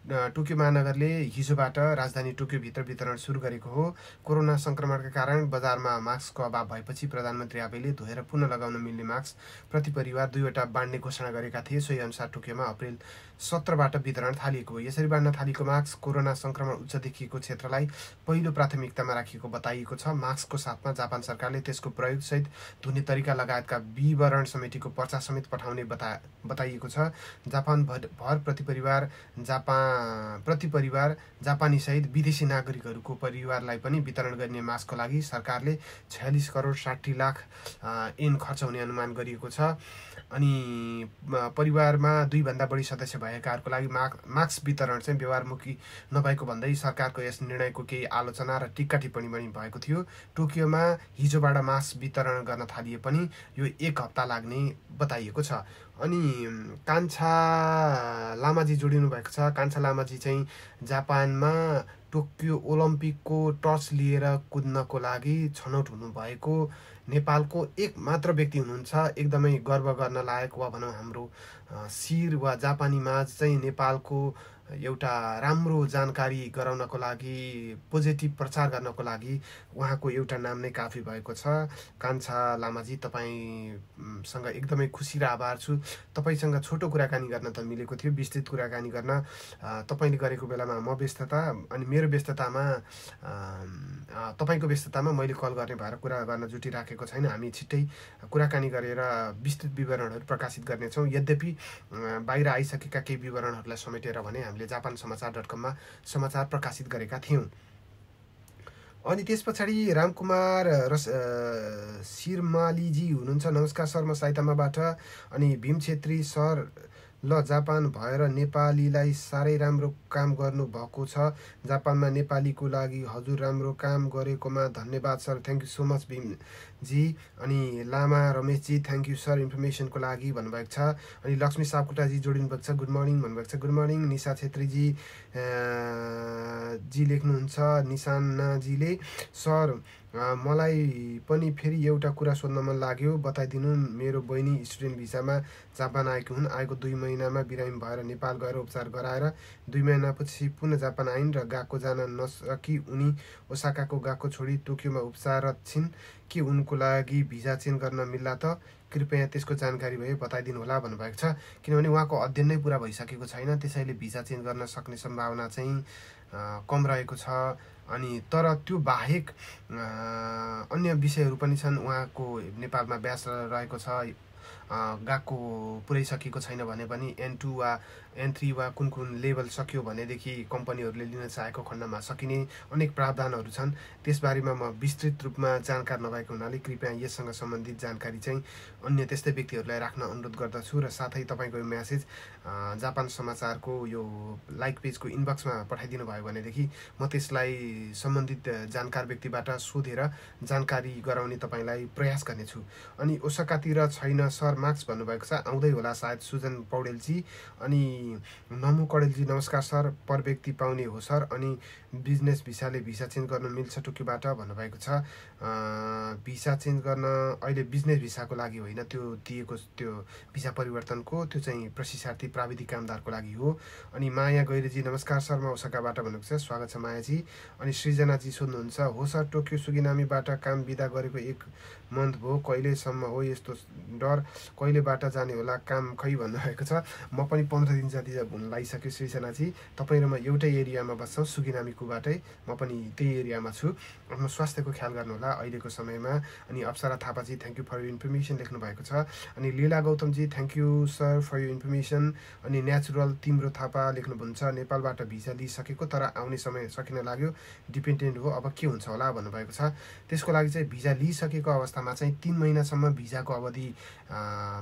टोकियो महानगरले हिजोबाट राजधानी टोकियोभित्र वितरण सुरु गरेको हो। कोरोना सङ्क्रमणका कारण बजारमा मास्कको अभाव भएपछि प्रधानमन्त्री आबेले धोएर पुनः लगाउन मिल्ने मास्क प्रति परिवार दुईवटा बाँड्ने घोषणा गरेका थिए। सोही अनुसार टोकियोमा अप्रेल सत्रबाट वितरण थालिएको हो। यसरी बाँड्न थालिएको मास्क कोरोना सङ्क्रमण उच्च देखिएको क्षेत्रलाई पहिलो प्राथमिकतामा राखिएको बताइएको छ। मास्कको साथमा जापान सरकारले त्यसको प्रयोगसहित धुने तरिका लगायतका विवरण समितिको पर्चा समेत पठाउने बता बताइएको छ। जापान भर प्रति परिवार जापान प्रति परिवार जापानीसहित विदेशी नागरिकहरूको परिवारलाई पनि वितरण गर्ने मास्कको लागि सरकारले छयालिस करोड साठी लाख एन खर्च हुने अनुमान गरिएको छ। अनि परिवारमा दुईभन्दा बढी सदस्य भएकाहरूको लागि माग मास्क वितरण चाहिँ व्यवहारमुखी नभएको भन्दै सरकारको यस निर्णयको केही आलोचना र टिक्का टिप्पणी पनि भएको थियो। टोकियोमा हिजोबाट मास्क वितरण गर्न थालिए पनि यो एक हप्ता लाग्ने बताइएको छ। अनि कान्छा लामाजी जोडिनु भएको छ। कान्छा लामाजी चाहिँ जापानमा टोकियो ओलम्पिकको टर्च लिएर कुद्नको लागि छनौट हुनुभएको नेपालको एक मात्र व्यक्ति हुनुहुन्छ। एकदमै गर्व गर्न लायक वा भनौँ हाम्रो शिर वा जापानी माझ चाहिँ नेपालको एउटा राम्रो जानकारी गराउनको लागि पोजिटिभ प्रचार गर्नको लागि उहाँको एउटा नाम नै काफी भएको छ। कान्छा लामाजी तपाईँसँग एकदमै खुसी र आभार छु। तपाईँसँग छोटो कुराकानी गर्न त मिलेको थियो विस्तृत कुराकानी गर्न। तपाईँले गरेको बेलामा म व्यस्तता अनि मेरो व्यस्ततामा तपाईँको व्यस्ततामा मैले कल गर्ने भएर कुरा गर्न जुटिराखेको छैन। हामी छिट्टै कुराकानी गरेर विस्तृत विवरणहरू प्रकाशित गर्नेछौँ। यद्यपि बाहिर आइसकेका केही विवरणहरूलाई समेटेर भने हामीले जापान समाचार डट कममा समाचार प्रकाशित गरेका थियौँ। अनि त्यस पछाडि रामकुमार र शिरमालीजी हुनुहुन्छ। नमस्कार सर म साइतामाबाट। अनि भीम छेत्री सर ल जापान भएर नेपालीलाई साह्रै राम्रो काम गर्नुभएको छ। जापानमा नेपालीको लागि हजुर राम्रो काम गरेकोमा धन्यवाद sir. Thank you so much Bhimji अनि Lama Rameshji thank you sir इन्फर्मेसनको लागि भन्नुभएको छ। अनि लक्ष्मी सापकोटाजी जोडिनु भएको छ। गुड मर्निङ भन्नुभएको छ। Good morning Nisha Chhetriji. जी लेख्नुहुन्छ निशानाजीले सर मलाई पनि फेरि एउटा कुरा सोध्न मन लाग्यो। बताइदिनु मेरो बहिनी स्टुडेन्ट भिसामा जापान आएको हुन्। आएको दुई महिनामा बिरामी भएर नेपाल गएर उपचार गराएर दुई महिनापछि पुनः जापान आइन् र गएको जान नसकी उनी ओसाकाको गएको छोडी टोकियोमा उपचाररत छिन्। के उनको लागि भिजा चेन्ज गर्न मिल्ला त? कृपया त्यसको जानकारी भए बताइदिनु होला भन्नुभएको छ। किनभने उहाँको अध्ययन नै पुरा भइसकेको छैन। त्यसैले भिजा चेन्ज गर्न सक्ने सम्भावना चाहिँ कम रहेको छ। अनि तर त्यो बाहेक अन्य विषयहरू पनि छन्। उहाँको नेपालमा ब्यास रहेको छ। गएको पुऱ्याइसकेको छैन भने पनि एन टू वा एन थ्री वा कुन कुन लेभल सक्यो भनेदेखि कम्पनीहरूले लिन चाहेको खण्डमा सकिने अनेक प्रावधानहरू छन्। त्यसबारेमा म विस्तृत रूपमा जानकार नभएको हुनाले कृपया यससँग सम्बन्धित जानकारी चाहिँ अन्य त्यस्तै व्यक्तिहरूलाई राख्न अनुरोध गर्दछु र साथै तपाईँको यो म्यासेज जापान समाचारको यो लाइक पेजको इनबक्समा पठाइदिनु भयो भनेदेखि म त्यसलाई सम्बन्धित जानकार व्यक्तिबाट सोधेर जानकारी गराउने तपाईँलाई प्रयास गर्नेछु। अनि ओसाकातिर छैन सर मार्क्स भन्नुभएको छ आउँदै होला सायद सुजन पौडेलजी। अनि नमु कडेलजी नमस्कार सर पर व्यक्ति पाउने हो सर। अनि बिजनेस भिसाले भिसा चेन्ज गर्न मिल्छ टोकियोबाट भन्नुभएको छ। भिसा चेन्ज गर्न अहिले बिजनेस भिसाको लागि होइन त्यो दिएको त्यो भिसा परिवर्तनको त्यो चाहिँ प्रशिक्षार्थी प्राविधिक कामदारको लागि हो। अनि माया गैरेजी नमस्कार सर म ओसाकाबाट भन्नुभएको छ। स्वागत छ मायाजी। अनि सृजनाजी सोध्नुहुन्छ हो सर टोकियो सुगिनामीबाट काम बिदा गरेको एक मन्थ भयो कहिलेसम्म हो यस्तो डर? कहिलेबाट जाने होला? काम खै भन्नुभएको छ? म पनि पन्ध्र दिन जति लागिसक्यो सृजनाजी। तपाईँ र म एउटै एरियामा बस्छौँ सुगिनामीकुबाटै म पनि त्यही एरियामा छु। आफ्नो स्वास्थ्यको ख्याल गर्नुहोला अहिलेको समयमा। अनि Apsara थापाजी thank you for you information लेख्नु भएको छ। अनि लीला गौतमजी thank you sir for you information अनि नेचुरल तिम्रो थापा लेख्नुहुन्छ नेपालबाट भिसा लिइसकेको तर आउने समय सकिन लाग्यो। डिपेन्डेन्ट हो अब के हुन्छ होला भन्नुभएको छ। त्यसको लागि चाहिँ भिजा लिइसकेको अवस्थामा चाहिँ तिन महिनासम्म भिजाको अवधि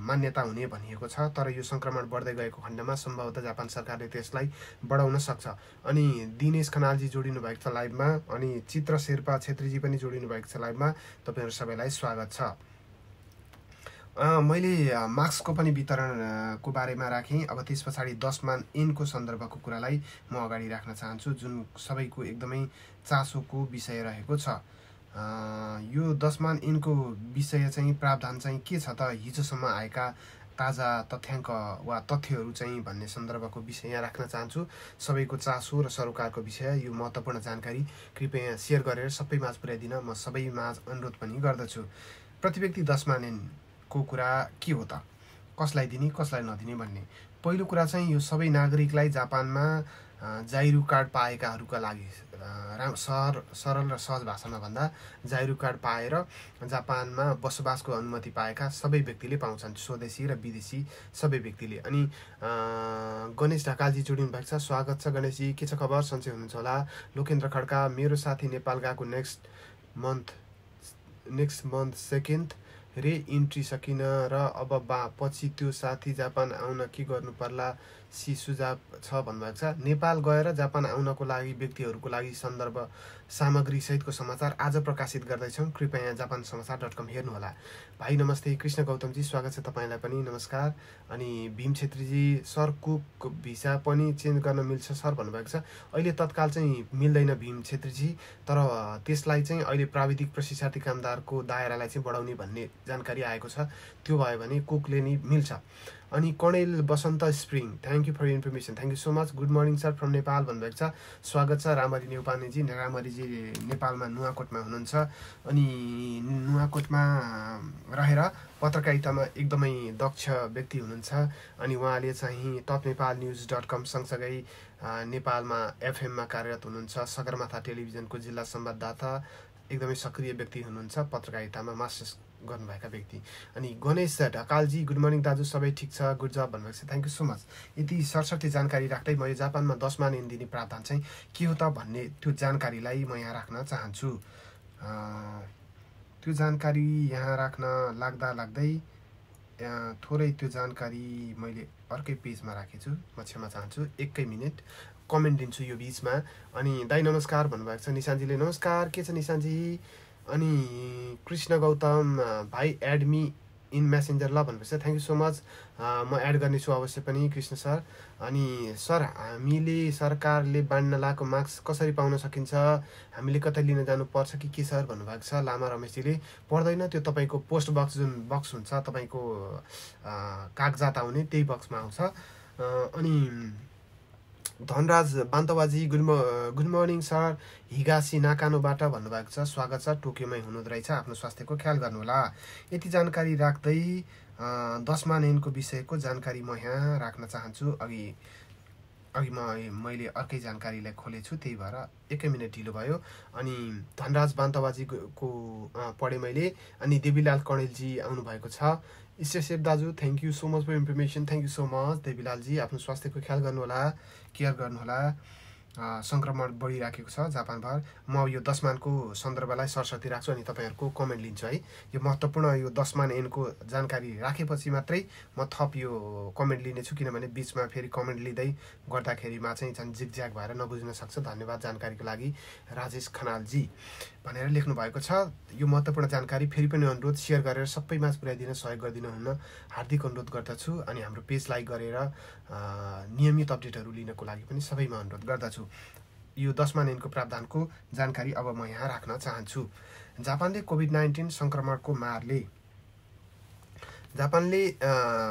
मान्यता हुने भनिएको छ। तर यो सङ्क्रमण बढ्दै गएको खण्डमा सम्भवतः जापान सरकारले त्यसलाई बढाउन सक्छ। अनि दिनेश खनालजी जोडिनु भएको छ लाइभमा। अनि चित्र शेर्पा छेत्रीजी पनि जोडिनु भएको छ लाइभमा। तपाईँहरू सबैलाई स्वागत छ। मैले मास्कको पनि वितरणको बारेमा राखेँ। अब त्यस पछाडि दसमान एनको सन्दर्भको कुरालाई म अगाडि राख्न चाहन्छु जुन सबैको एकदमै चासोको विषय रहेको छ। यो दसमान इनको विषय चाहिँ प्रावधान चाहिँ के छ त? हिजोसम्म आएका ताजा तथ्याङ्क वा तथ्यहरू चाहिँ भन्ने सन्दर्भको विषय यहाँ राख्न चाहन्छु। सबैको चासो र सरोकारको विषय यो महत्त्वपूर्ण जानकारी कृपया सेयर गरेर सबै माझ पुर्याइदिन म सबै माझ अनुरोध पनि गर्दछु। प्रति व्यक्ति दसमान इनको कुरा के हो त? कसलाई दिने कसलाई नदिने भन्ने। पहिलो कुरा चाहिँ यो सबै नागरिकलाई जापानमा जाइरु कार्ड पाएकाहरूका लागि राम सहर सरल र सहज भाषामा भन्दा जाइरु कार्ड पाएर जापानमा बसोबासको अनुमति पाएका सबै व्यक्तिले पाउँछन् स्वदेशी र विदेशी सबै व्यक्तिले। अनि गणेश ढकालजी जोडिनु भएको छ। स्वागत छ गणेशजी। के छ खबर? सन्चै हुनुहुन्छ होला। लोकेन्द्र खड्का मेरो साथी नेपाल गएको next month next month second re entry सकिन र अब बा पछि त्यो साथी जापान आउन के गर्नु पर्ला? सी सुझाव छ भन्नुभएको छ। नेपाल गएर जापान आउनको लागि व्यक्तिहरूको लागि सन्दर्भ सामग्री सहितको समाचार आज प्रकाशित गर्दैछौँ। कृपया जापान समाचार डट कम हेर्नुहोला। भाइ नमस्ते। कृष्ण गौतमजी स्वागत छ तपाईँलाई पनि। नमस्कार। अनि भीम छेत्रीजी सर कुक भिसा पनि चेन्ज गर्न मिल्छ सर भन्नुभएको छ। अहिले तत्काल चाहिँ मिल्दैन भीम छेत्रीजी तर त्यसलाई चाहिँ अहिले प्राविधिक प्रशिक्षार्थी कामदारको दायरालाई चाहिँ बढाउने भन्ने जानकारी आएको छ। त्यो भयो भने कुकले नि मिल्छ। अनि Kanel Basanta spring thank you for information thank you so much good morning sir from Nepal भन्नुभएको छ। स्वागत छ रामरी नेउपानेजी रामरीजी नेपालमा नुवाकोटमा हुनुहुन्छ। अनि नुवाकोटमा रहेर पत्रकारितामा एकदमै दक्ष व्यक्ति हुनुहुन्छ। अनि उहाँले चाहिँ top Nepal news dot com सँगसँगै नेपालमा एफएममा कार्यरत हुनुहुन्छ। सगरमाथा टेलिभिजनको जिल्ला संवाददाता एकदमै सक्रिय व्यक्ति हुनुहुन्छ पत्रकारितामा मास्टर्स गर्नुभएका व्यक्ति। अनि गणेश ढकालजी गुड मर्निङ दाजु सबै ठिक छ? गुड जब भन्नुभएको छ। थ्याङ्क यू सो मच यति सरस्वती जानकारी राख्दै म यो जापानमा दस मान दिने प्रावधान चाहिँ के हो त भन्ने त्यो जानकारीलाई म यहाँ राख्न चाहन्छु। त्यो जानकारी यहाँ राख्न लाग्दा लाग्दै थोरै त्यो जानकारी मैले अर्कै पेजमा राखेछु म क्षमा चाहन्छु। एकै मिनट कमेन्ट दिन्छु यो बिचमा। अनि दाई नमस्कार भन्नुभएको छ निशान्जीले। नमस्कार के छ निशान्जी? अनि कृष्ण गौतम भाइ एड मी इन मेसेन्जर ल भन्नुहोस् थ्याङ्क यू सो मच म एड गर्नेछु अवश्य पनि कृष्ण सर। अनि सर हामीले सरकारले बाँड्न लगाएको मार्क्स कसरी पाउन सकिन्छ? हामीले कतै लिन जानुपर्छ कि के सर भन्नुभएको छ? लामा रमेशजीले पर्दैन त्यो तपाईँको पोस्ट बक्स जुन बक्स हुन्छ तपाईँको कागजात आउने त्यही बक्समा आउँछ। अनि Dhanraj बान्तवाजी good good morning sir. Higashi नाकानोबाट भन्नुभएको छ। स्वागत छ। टोकियोमै हुनुहुँदो रहेछ। आफ्नो स्वास्थ्यको ख्याल गर्नुहोला। यति जानकारी राख्दै दसमा नेनको विषयको जानकारी म यहाँ राख्न चाहन्छु। अघि अघि म मैले अर्कै जानकारीलाई खोलेछु। त्यही भएर एकै मिनट ढिलो भयो। अनि धनराज बान्तवाजीको पढेँ मैले। अनि देवीलाल कणेलजी आउनुभएको छ। इस्टेसेप दाजु thank you so much for information thank you so much Devilalji. आफ्नो स्वास्थ्यको ख्याल गर्नुहोला केयर गर्नुहोला। सङ्क्रमण बढिराखेको छ जापानभर। म यो दसमानको सन्दर्भलाई सरस्वती राख्छु अनि तपाईँहरूको कमेन्ट लिन्छु है। यो महत्त्वपूर्ण यो दसमान एनको जानकारी राखेपछि मात्रै म थप यो कमेन्ट लिनेछु किनभने बिचमा फेरि कमेन्ट लिँदै गर्दाखेरिमा चाहिँ झन् झिकझ्याक भएर नबुझ्न सक्छ। धन्यवाद जानकारीको लागि। राजेश खनालजी। भनेर लेख्नु भएको छ। यो महत्त्वपूर्ण जानकारी फेरि पनि अनुरोध सेयर गरेर सबैमा पुर्याइदिन सहयोग गरिदिनु हुन हार्दिक अनुरोध गर्दछु अनि हाम्रो पेज लाइक गरेर नियमित अपडेटहरू लिनको लागि पनि सबैमा अनुरोध गर्दछु। यो दसमा नेनको प्रावधानको जानकारी अब म यहाँ राख्न चाहन्छु। जापानले कोभिड नाइन्टिन सङ्क्रमणको मारले जापानले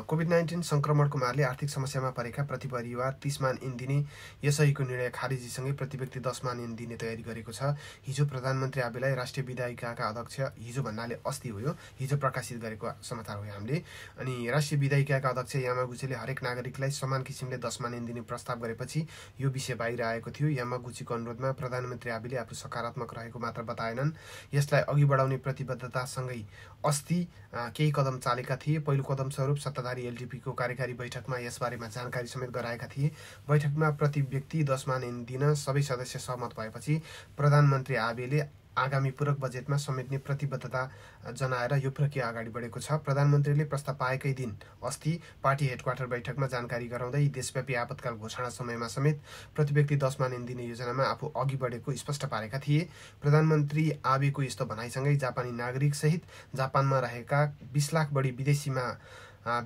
कोभिड नाइन्टिन सङ्क्रमणको मारले आर्थिक समस्यामा परेका प्रति परिवार तिस मान इन दिने यसैको निर्णय खारेजीसँगै प्रति व्यक्ति दस मान इन दिने तयारी गरेको छ। हिजो प्रधानमन्त्री आबेलाई राष्ट्रिय विधायिकाका अध्यक्ष हिजो भन्नाले अस्ति हो हिजो प्रकाशित गरेको समाचार हो हामीले अनि राष्ट्रिय विधायिकाका अध्यक्ष यामागुचीले हरेक नागरिकलाई समान किसिमले दस मान इन दिने प्रस्ताव गरेपछि यो विषय बाहिर आएको थियो। यामागुचीको अनुरोधमा प्रधानमन्त्री आबेले आफू सकारात्मक रहेको मात्र बताएनन्। यसलाई अघि बढाउने प्रतिबद्धतासँगै अस्ति केही कदम चालेका थिए। पहिलो कदम स्वरूप सत्ताधारी एलडिपीको कार्यकारी बैठकमा यसबारेमा जानकारी समेत गराएका थिए। बैठकमा प्रति व्यक्ति दस मान दिन सबै सदस्य सहमत भएपछि प्रधानमन्त्री आबेले आगामी पूरक बजेटमा समेट्ने प्रतिबद्धता जनाएर यो प्रक्रिया अगाडि बढेको छ। प्रधानमन्त्रीले प्रस्ताव पाएकै दिन अस्ति पार्टी हेडक्वार्टर बैठकमा जानकारी गराउँदै देशव्यापी आपतकाल घोषणा समयमा समेत प्रति व्यक्ति दस मान दिने योजनामा आफू अघि बढेको स्पष्ट पारेका थिए। प्रधानमन्त्री आबेको यस्तो भनाइसँगै जापानी नागरिक सहित जापानमा रहेका बिस लाख बढी विदेशीमा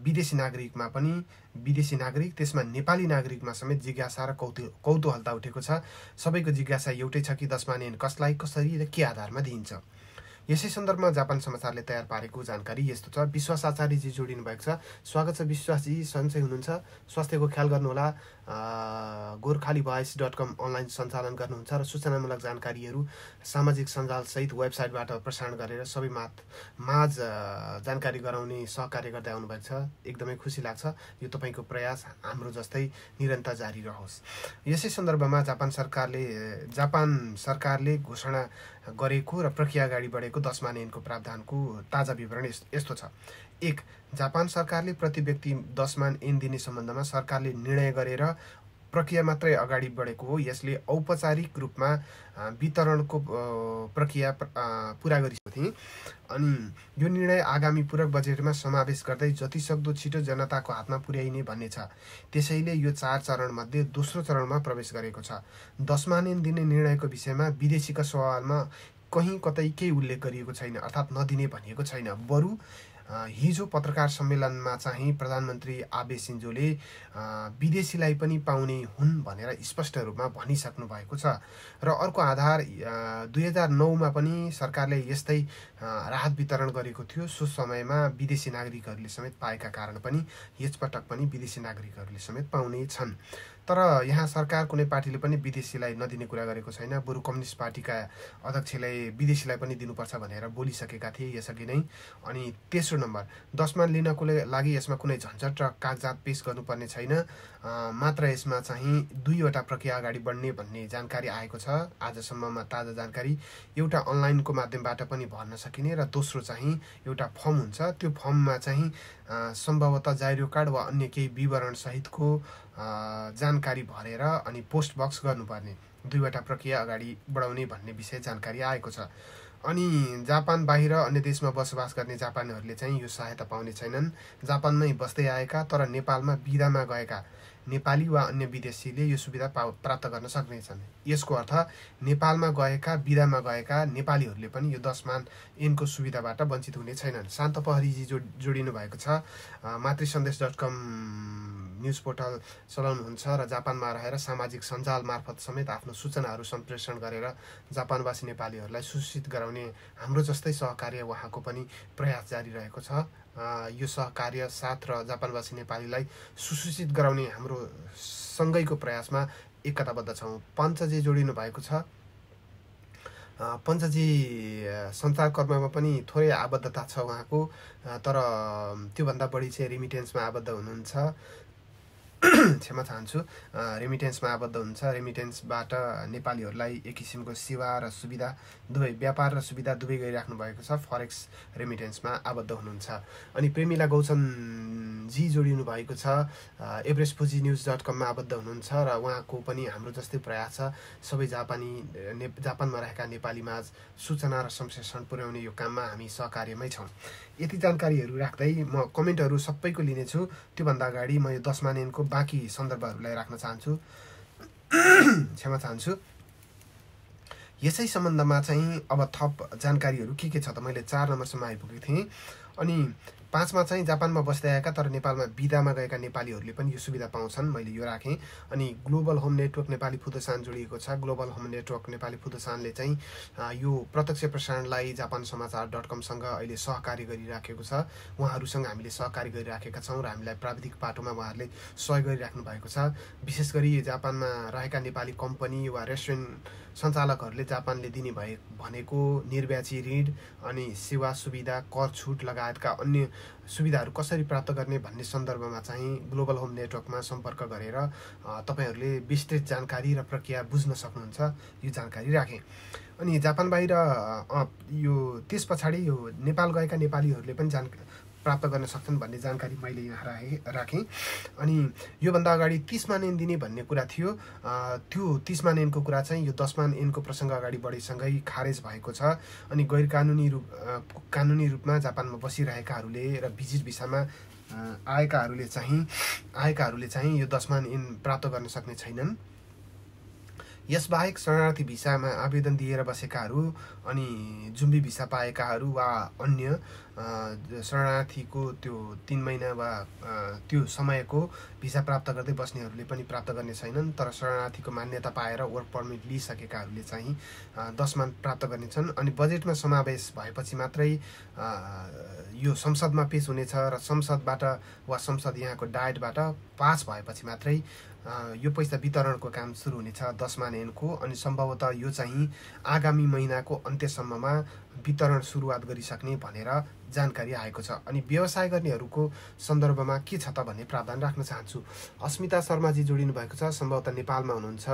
विदेशी नागरिकमा पनि विदेशी नागरिक त्यसमा नेपाली नागरिकमा समेत जिज्ञासा र कौतु कौतूहलता उठेको छ। सबैको जिज्ञासा एउटै छ कि दसमा कसलाई कसरी र के आधारमा दिइन्छ। यसै सन्दर्भमा जापान समाचारले तयार पारेको जानकारी यस्तो छ। विश्वास आचार्यजी जोडिनु भएको छ। स्वागत छ विश्वासजी सन्चै हुनुहुन्छ। स्वास्थ्यको ख्याल गर्नुहोला। Gorkhali voice dot com online सञ्चालन गर्नुहुन्छ र सूचनामूलक जानकारीहरू सामाजिक सञ्जालसहित वेबसाइटबाट प्रसारण गरेर सबै मात माझ जानकारी गराउने सहकार्य गर्दै आउनुभएको छ एकदमै खुसी लाग्छ। यो तपाईँको प्रयास हाम्रो जस्तै निरन्तर जारी रहोस्। यसै सन्दर्भमा जापान सरकारले जापान सरकारले घोषणा गरेको र प्रक्रिया अगाडि बढेको दस प्रावधानको ताजा विवरण यस्तो छ। एक जापान सरकारले प्रति व्यक्ति दस मान ऐन दिने सम्बन्धमा सरकारले निर्णय गरेर प्रक्रिया मात्रै अगाडि बढेको हो। यसले औपचारिक रूपमा वितरणको प्रक्रिया पुरा गरिसकेको थिएँ अनि यो निर्णय आगामी पूरक बजेटमा समावेश गर्दै जतिसक्दो छिटो जनताको हातमा पुर्याइने भन्ने छ। त्यसैले यो चार चरणमध्ये दोस्रो चरणमा प्रवेश गरेको छ। दसमा दिने निर्णयको विषयमा विदेशीका सवालमा कहीँ कतै केही उल्लेख गरिएको छैन अर्थात् नदिने भनिएको छैन। बरु हिजो पत्रकार सम्मेलनमा चाहिँ प्रधानमन्त्री आबे सिन्जोले विदेशीलाई पनि पाउने हुन् भनेर स्पष्ट रूपमा भनिसक्नु भएको छ। र अर्को आधार दुई हजार नौमा पनि सरकारले यस्तै राहत वितरण गरेको थियो। सो समयमा विदेशी नागरिकहरूले समेत पाएका कारण पनि यसपटक पनि विदेशी नागरिकहरूले समेत पाउने छन्। तर यहाँ सरकार कुनै पार्टीले पनि विदेशीलाई नदिने कुरा गरेको छैन। बरु कम्युनिस्ट पार्टीका अध्यक्षलाई विदेशीलाई पनि दिनुपर्छ भनेर बोलिसकेका थिए यसअघि नै। अनि तेस्रो नम्बर दसमा लिनको लागि यसमा कुनै झन्झट र कागजात पेस गर्नुपर्ने छैन। मात्र यसमा चाहिँ दुईवटा प्रक्रिया अगाडि बढ्ने भन्ने जानकारी आएको छ। आजसम्ममा ताजा जानकारी एउटा अनलाइनको माध्यमबाट पनि भर्न सकिने र दोस्रो चाहिँ एउटा फर्म हुन्छ। त्यो फर्ममा चाहिँ सम्भवतः जाइरो कार्ड वा अन्य केही विवरण सहितको जानकारी भरेर अनि पोस्ट बक्स गर्नुपर्ने दुईवटा प्रक्रिया अगाडि बढाउने भन्ने विषय जानकारी आएको छ। अनि जापान बाहिर अन्य देशमा बसोबास गर्ने जापानीहरूले चाहिँ यो सहायता पाउने छैनन्। जापानमै बस्दै आएका तर नेपालमा बिदामा गएका। नेपाली वा अन्य विदेशीले यो सुविधा पा प्राप्त गर्न सक्नेछन्। यसको अर्थ नेपालमा गएका विदामा गएका नेपालीहरूले पनि यो दसमान ऐनको सुविधाबाट वञ्चित हुने छैनन्। शान्त प्रहरीजी जो जोडिनु भएको छ मातृ सन्देश डट कम न्युज पोर्टल चलाउनुहुन्छ र जापानमा रहेर सामाजिक सञ्जाल मार्फत समेत आफ्नो सूचनाहरू सम्प्रेषण गरेर जापानवासी नेपालीहरूलाई सूचित गराउने हाम्रो जस्तै सहकार्य उहाँको पनि प्रयास जारी रहेको छ। यो सहकार्य साथ र जापानवासी नेपालीलाई सुसूचित गराउने हाम्रो सँगैको प्रयासमा एकताबद्ध छौँ। पञ्चजी जोडिनु भएको छ। पञ्चजी सञ्चारकर्ममा पनि थोरै आबद्धता छ उहाँको। तर त्योभन्दा बढी चाहिँ रिमिटेन्समा आबद्ध हुनुहुन्छ। क्षमा चाहन्छु। रेमिटेन्समा आबद्ध हुन्छ। रेमिटेन्सबाट नेपालीहरूलाई एक किसिमको सेवा र सुविधा दुवै व्यापार र सुविधा दुवै गरिराख्नु भएको छ। फरेक्स रेमिटेन्समा आबद्ध हुनुहुन्छ। अनि प्रेमिला गौतमजी जोडिनु भएको छ। एभरेस्ट फुजी न्युज डट कममा आबद्ध हुनुहुन्छ र उहाँको पनि हाम्रो जस्तै प्रयास छ सबै जापानी ने जापानमा रहेका नेपालीमा सूचना र सम्प्रेषण पुर्याउने यो काममा हामी सहकार्यमै छौँ। यति जानकारीहरू राख्दै म कमेन्टहरू सबैको लिनेछु। त्योभन्दा अगाडि म यो दसमा नेनको बाँकी सन्दर्भहरूलाई राख्न चाहन्छु। क्षमा चाहन्छु। यसै सम्बन्धमा चाहिँ अब थप जानकारीहरू के के छ त मैले चार नम्बरसम्म आइपुगेको थिएँ। अनि पाँचमा चाहिँ जापानमा बस्दै आएका तर नेपालमा बिदामा गएका नेपालीहरूले पनि यो सुविधा पाउँछन् मैले यो राखेँ। अनि global home network Nepali Fudosan जोडिएको छ। ग्लोबल होम नेटवर्क नेपाली फुदोसानले चाहिँ यो प्रत्यक्ष प्रसारणलाई जापान समाचार डट कमसँग अहिले सहकारी गरिराखेको छ। उहाँहरूसँग हामीले सहकारी गरिराखेका छौँ र हामीलाई प्राविधिक पाटोमा उहाँहरूले सहयोग गरिराख्नु भएको छ। विशेष गरी जापानमा रहेका नेपाली कम्पनी वा रेस्टुरेन्ट सञ्चालकहरूले जापानले दिने भए भनेको निर्व्याजी ऋण अनि सेवा सुविधा कर छुट लगायतका अन्य सुविधाहरू कसरी प्राप्त गर्ने भन्ने सन्दर्भमा चाहिँ ग्लोबल होम नेटवर्कमा सम्पर्क गरेर तपाईँहरूले विस्तृत जानकारी र प्रक्रिया बुझ्न सक्नुहुन्छ यो जानकारी राखेँ। अनि जापान बाहिर यो त्यस पछाडि यो नेपाल गएका नेपालीहरूले पनि जान प्राप्त गर्न सक्छन् भन्ने जानकारी मैले यहाँ राखेँ राखेँ। अनि योभन्दा अगाडि तिसमान एन दिने भन्ने कुरा थियो। त्यो तिसमान एनको कुरा चाहिँ यो दसमान एनको प्रसङ्ग अगाडि बढेसँगै खारेज भएको छ। अनि गैर कानुनी रूप कानुनी रूपमा जापानमा बसिरहेकाहरूले र भिजिट भिसामा आएकाहरूले चाहिँ आएकाहरूले चाहिँ यो दसमान एन प्राप्त गर्न सक्ने छैनन्। यसबाहेक शरणार्थी भिसामा आवेदन दिएर बसेकाहरू अनि जुम्बी भिसा पाएकाहरू वा अन्य शरणार्थीको त्यो तिन महिना वा त्यो समयको भिसा प्राप्त गर्दै बस्नेहरूले पनि प्राप्त गर्ने छैनन् तर शरणार्थीको मान्यता पाएर वर्क पर्मिट लिइसकेकाहरूले चाहिँ दसमा प्राप्त गर्नेछन्। अनि बजेटमा समावेश भएपछि मात्रै यो संसदमा पेस हुनेछ र संसदबाट वा संसद यहाँको डायटबाट पास भएपछि मात्रै यो पैसा वितरणको काम सुरु हुनेछ दसमा एनको अनि सम्भवतः यो चाहिँ आगामी महिनाको अन्त्यसम्ममा वितरण सुरुवात गरिसक्ने भनेर जानकारी आएको छ। अनि व्यवसाय गर्नेहरूको सन्दर्भमा के छ त भन्ने प्रावधान राख्न चाहन्छु। अस्मिता शर्माजी जोडिनु भएको छ। सम्भवतः नेपालमा हुनुहुन्छ।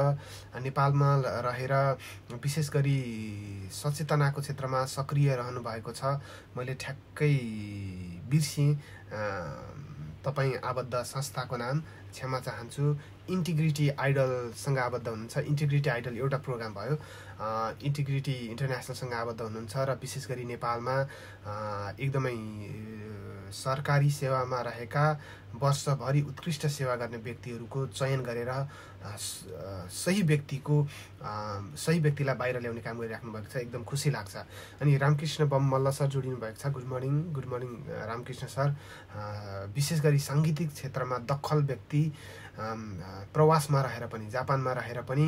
नेपालमा रहेर विशेष गरी सचेतनाको क्षेत्रमा सक्रिय रहनु भएको छ। मैले ठ्याक्कै बिर्सेँ। तपाईँ आबद्ध संस्थाको नाम क्षमा चाहन्छु। इन्टिग्रिटी आइडलसँग आबद्ध हुनुहुन्छ। इन्टिग्रिटी आइडल एउटा प्रोग्राम भयो। इन्टिग्रिटी इन्टरनेसनलसँग आबद्ध हुनुहुन्छ र विशेष गरी नेपालमा एकदमै सरकारी सेवामा रहेका वर्षभरि उत्कृष्ट सेवा गर्ने व्यक्तिहरूको चयन गरेर सही व्यक्तिको सही व्यक्तिलाई बाहिर ल्याउने काम गरिराख्नु भएको छ। एकदम खुसी लाग्छ। अनि रामकृष्ण बम मल्ल सर जोडिनु भएको छ। Good morning good morning Ramkrishna sir. विशेष गरी साङ्गीतिक क्षेत्रमा दखल व्यक्ति प्रवासमा रहेर पनि जापानमा रहेर पनि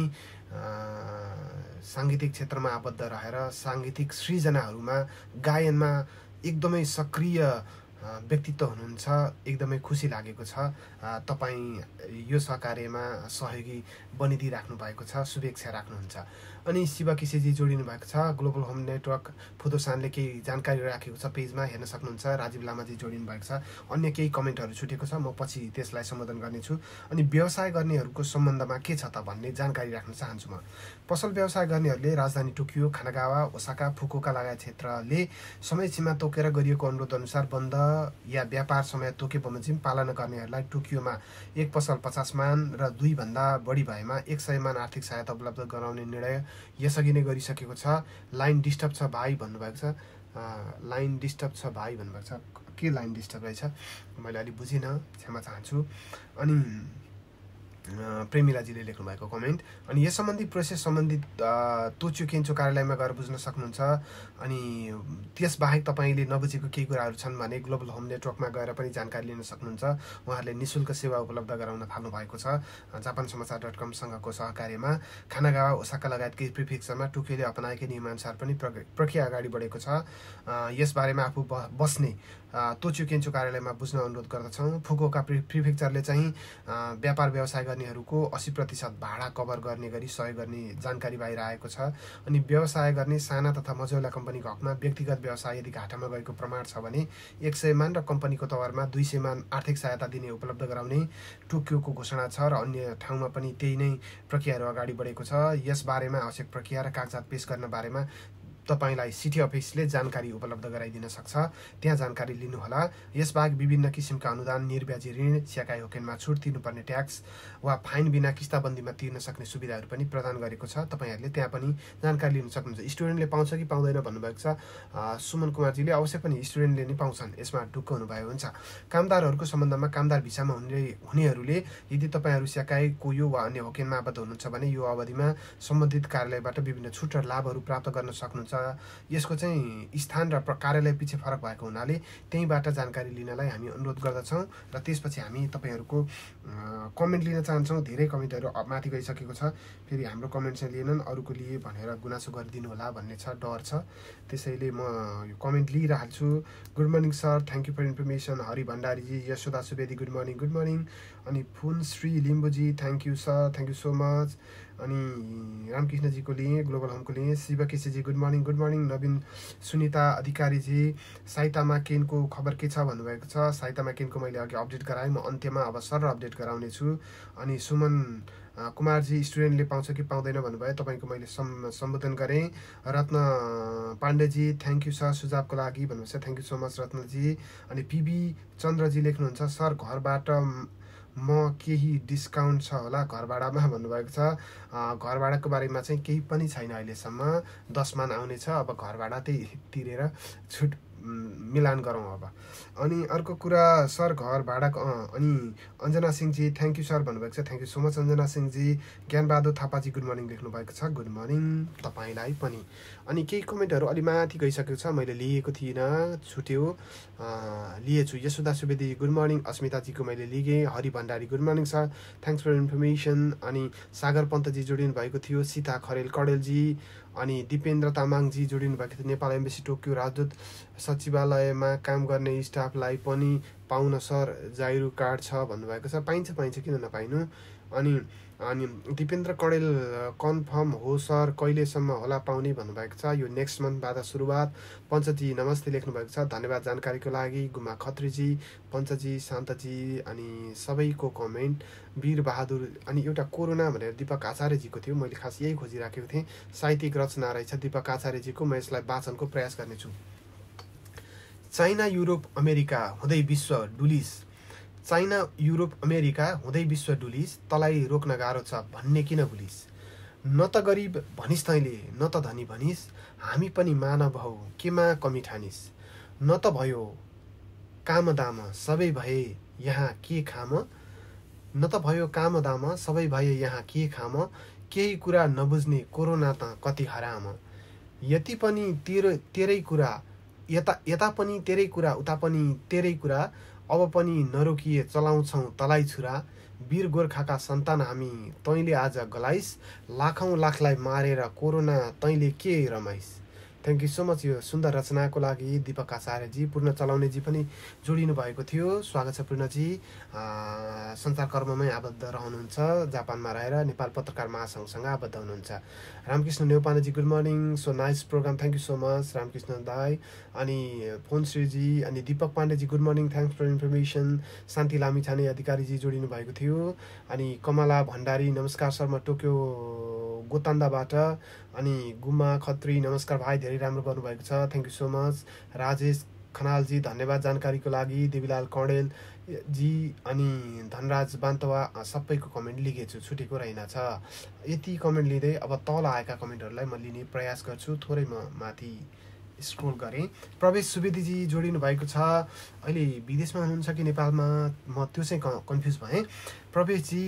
साङ्गीतिक क्षेत्रमा आबद्ध रहेर साङ्गीतिक सृजनाहरूमा गायनमा एकदमै सक्रिय व्यक्तित्व हुनुहुन्छ एकदमै खुसी लागेको छ। तपाईँ यो सहकार्यमा सहयोगी बनिदिइराख्नु भएको छ शुभेच्छा राख्नुहुन्छ। अनि शिव किसेजी जोडिनु भएको छ। ग्लोबल होम नेटवर्क फुदोसानले केही जानकारी राखेको छ पेजमा हेर्न सक्नुहुन्छ। राजीव लामाजी जोडिनु भएको छ। अन्य केही कमेन्टहरू छुटेको छ म पछि त्यसलाई सम्बोधन गर्नेछु। अनि व्यवसाय गर्नेहरूको सम्बन्धमा के छ त भन्ने जानकारी राख्न चाहन्छु म। पसल व्यवसाय गर्नेहरूले राजधानी टोकियो खानागावा ओसाका फुकुका लगायत क्षेत्रले समय सीमा तोकेर गरिएको अनुरोध अनुसार बन्द या व्यापार समय तोके बमोजिम पालना गर्नेहरूलाई टोकियोमा एक पसल पचास मान र दुईभन्दा बढी भएमा एक सय मान आर्थिक सहायता उपलब्ध गराउने निर्णय यसअघि नै गरिसकेको छ। लाइन डिस्टर्ब छ भाइ भन्नुभएको छ। लाइन डिस्टर्ब छ भाइ भन्नुभएको छ। के लाइन डिस्टर्ब रहेछ? मैले अलिक बुझिनँ क्षमा चाहन्छु। अनि प्रेमिलाजीले लेख्नु भएको कमेन्ट। अनि यस सम्बन्धी प्रोसेस सम्बन्धित तोच्यो केन्चो कार्यालयमा गएर बुझ्न सक्नुहुन्छ। अनि त्यसबाहेक तपाईँले नबुझेको केही कुराहरू छन् भने ग्लोबल होम नेटवर्कमा गएर पनि जानकारी लिन सक्नुहुन्छ। उहाँहरूले नि शुल्क सेवा उपलब्ध गराउन थाल्नु भएको छ जापान समाचार डट कमसँगको सहकार्यमा खानागावा ओसाका लगायत केही प्रिफिक्सरमा टोकियोले अपनाएकै नियमअनुसार पनि प्रक्रिया अगाडि बढेको छ। यसबारेमा आफू बस्ने तोच्यो केन्चो कार्यालयमा बुझ्न अनुरोध गर्दछौँ। फुकोका प्रि प्रिफेक्चरले चाहिँ व्यापार व्यवसाय गर्नेहरूको असी प्रतिशत भाडा कभर गर्ने गरी सहयोग गर्ने जानकारी बाहिर आएको छ। अनि व्यवसाय गर्ने साना तथा मझौला कम्पनीको हकमा व्यक्तिगत व्यवसाय यदि घाटामा गएको प्रमाण छ भने एक सय मान र कम्पनीको तवरमा दुई सय मान आर्थिक सहायता दिने उपलब्ध गराउने टोकियोको घोषणा छ र अन्य ठाउँमा पनि त्यही नै प्रक्रियाहरू अगाडि बढेको छ। यसबारेमा आवश्यक प्रक्रिया र कागजात पेश गर्न बारेमा तपाईँलाई सिटी अफिसले जानकारी उपलब्ध गराइदिन सक्छ। त्यहाँ जानकारी लिनुहोला। यसबाहेक विभिन्न किसिमका अनुदान निर्व्याजी ऋण स्याकाई होकेनमा छुट तिर्नुपर्ने ट्याक्स वा फाइन बिना किस्ताबन्दीमा तिर्न सक्ने सुविधाहरू पनि प्रदान गरेको छ। तपाईँहरूले त्यहाँ पनि जानकारी लिन सक्नुहुन्छ। स्टुडेन्टले पाउँछ कि पाउँदैन भन्नुभएको छ। सुमन कुमारजीले अवश्य पनि स्टुडेन्टले नै पाउँछन्। यसमा ढुक्क हुनुभयो हुन्छ। कामदारहरूको सम्बन्धमा कामदार भिसामा हुने हुनेहरूले यदि तपाईँहरू स्याकाई कोयो वा अन्य होकेनमा आबद्ध हुनुहुन्छ भने यो अवधिमा सम्बन्धित कार्यालयबाट विभिन्न छुट र लाभहरू प्राप्त गर्न सक्नुहुन्छ। यसको चाहिँ स्थान र कार्यालय पछि फरक भएको हुनाले त्यहीँबाट जानकारी लिनलाई हामी अनुरोध गर्दछौँ र त्यसपछि हामी तपाईँहरूको कमेन्ट लिन चाहन्छौँ। धेरै कमेन्टहरू माथि गइसकेको छ। फेरि हाम्रो कमेन्ट चाहिँ लिएनन्। अरूको लिए भनेर गुनासो गरिदिनु होला भन्ने छ डर छ। त्यसैले म यो कमेन्ट लिइरहेको good morning sir thank you for information Hari भण्डारीजी Yashoda Subedi good morning good morning अनि फुन Shri Limbuji thank you sir thank you so much अनि रामकृष्णजीको लिएँ ग्लोबल होमको लिएँ Shiva KCG good morning good morning नवीन सुनिता अधिकारीजी साइतामा केनको खबर के छ भन्नुभएको छ? साइतामा केनको मैले अघि अपडेट गराएँ म अन्त्यमा अब सर अपडेट गराउने छु अनि सुमन कुमारजी स्टुडेन्टले पाउँछ कि पाउँदैन भन्नुभयो तपाईँको मैले सम् सम्बोधन गरेँ। रत्न पाण्डेजी थ्याङ्क यू सर सुझावको लागि भन्नुहुन्छ थ्याङ्क यू सो मच रत्नजी। अनि पिबी चन्द्रजी लेख्नुहुन्छ सर घरबाट म केही डिस्काउन्ट छ होला घर भाडामा भन्नुभएको छ। घर भाडाको बारेमा चाहिँ केही पनि छैन अहिलेसम्म। दसमान आउनेछ अब घर भाडा त्यही तिरेर छुट मिलान गरौँ अब। अनि अर्को कुरा सर घर भाडाको अनि Anjana Singhji thank you sir भन्नुभएको छ। Thank you so much Anjana Singhji. Gyanbahadur थापाजी good morning लेख्नुभएको छ। गुड मर्निङ तपाईँलाई पनि। अनि केही कमेन्टहरू अलि माथि गइसकेको छ मैले लिएको थिइनँ छुट्यो। लिएछु। यशोदा सुवेदी गुड मर्निङ अस्मिताजीको मैले लिएँ Hari Bhandari good morning sir thanks for information अनि सागर पन्तजी जोडिनु भएको थियो। सीता खरेल कडेलजी। अनि दिपेन्द्र तामाङजी जोडिनु भएको थियो। नेपाल एम्बेसी टोकियो राजदूत सचिवालयमा काम गर्ने स्टाफलाई पनि पाउन सर जाइरो कार्ड छ भन्नुभएको छ। पाइन्छ पाइन्छ किन नपाइनु? अनि अनि दिपेन्द्र कडेल कन्फर्म हो सर कहिलेसम्म होला पाउने भन्नुभएको छ। यो नेक्स्ट मन्थबाट सुरुवात। पञ्चजी नमस्ते लेख्नुभएको छ। धन्यवाद जानकारीको लागि। गुमा खत्रीजी पञ्चजी शान्तजी अनि सबैको कमेन्ट। वीर बहादुर अनि एउटा कोरोना भनेर दिपक आचार्यजीको थियो। मैले खास यही खोजिराखेको थिएँ। साहित्यिक रचना रहेछ दिपक आचार्यजीको। म यसलाई वाचनको प्रयास गर्नेछु। चाइना युरोप अमेरिका हुँदै विश्व डुलिस। चाइना युरोप अमेरिका हुँदै विश्व डुलिस तलाई रोक्न गाह्रो छ भन्ने किन भुलिस? न त गरिब भनिस् तैँले न त धनी भनिस् हामी पनि मानव हौ केमा कमी ठानिस्? न त भयो काम दाम सबै भए यहाँ के खाम? न त भयो काम दाम सबै भए यहाँ के खाम? केही कुरा नबुझ्ने कोरोना त कति हराम। यति पनि तेरो तेरै कुरा यता यता पनि तेरै कुरा उता पनि तेरै कुरा अब पनि नरोकिए चलाउँछौँ तलाई छुरा। वीर गोर्खाका सन्तान हामी तैँले आज गलाइस। लाखौँ लाखलाई मारेर कोरोना तैँले के रमाइस? थ्याङ्क यू सो मच यो सुन्दर रचनाको लागि दिपक आचार्यजी। पूर्ण चलाउनेजी पनि जोडिनु भएको थियो। स्वागत छ पूर्णजी। अँ, संसार कर्ममै आबद्ध रहनुहुन्छ। जापानमा रहेर नेपाल पत्रकार महासङ्घसँग आबद्ध हुनुहुन्छ। Ramkrishna नेउपानेजी good morning so nice program thank you so much Ramkrishna दाई। अनि फोन श्रीजी अनि Dipak पाण्डेजी good morning thanks for information Shanti Lamichhane अधिकारीजी जोडिनु भएको थियो। अनि कमला भण्डारी नमस्कार सर म टोक्यो गोतान्दाबाट अनि गुम्मा खत्री नमस्कार भाइ धेरै राम्रो गर्नुभएको छ। Thank you so much Rajesh खनालजी धन्यवाद जानकारीको लागि। देवीलाल कणेल जी अनि धनराज बान्तवा सबैको कमेन्ट लिखेछु छुटेको रहेनछ यति कमेन्ट लिँदै अब तल आएका कमेन्टहरूलाई म लिने प्रयास गर्छु। थोरै म माथि स्क्रोल गरेँ। प्रवेश सुवेदीजी जोडिनु भएको छ। अहिले विदेशमा हुनुहुन्छ कि नेपालमा? म त्यो चाहिँ कन्फ्युज भएँ। प्रवेशजी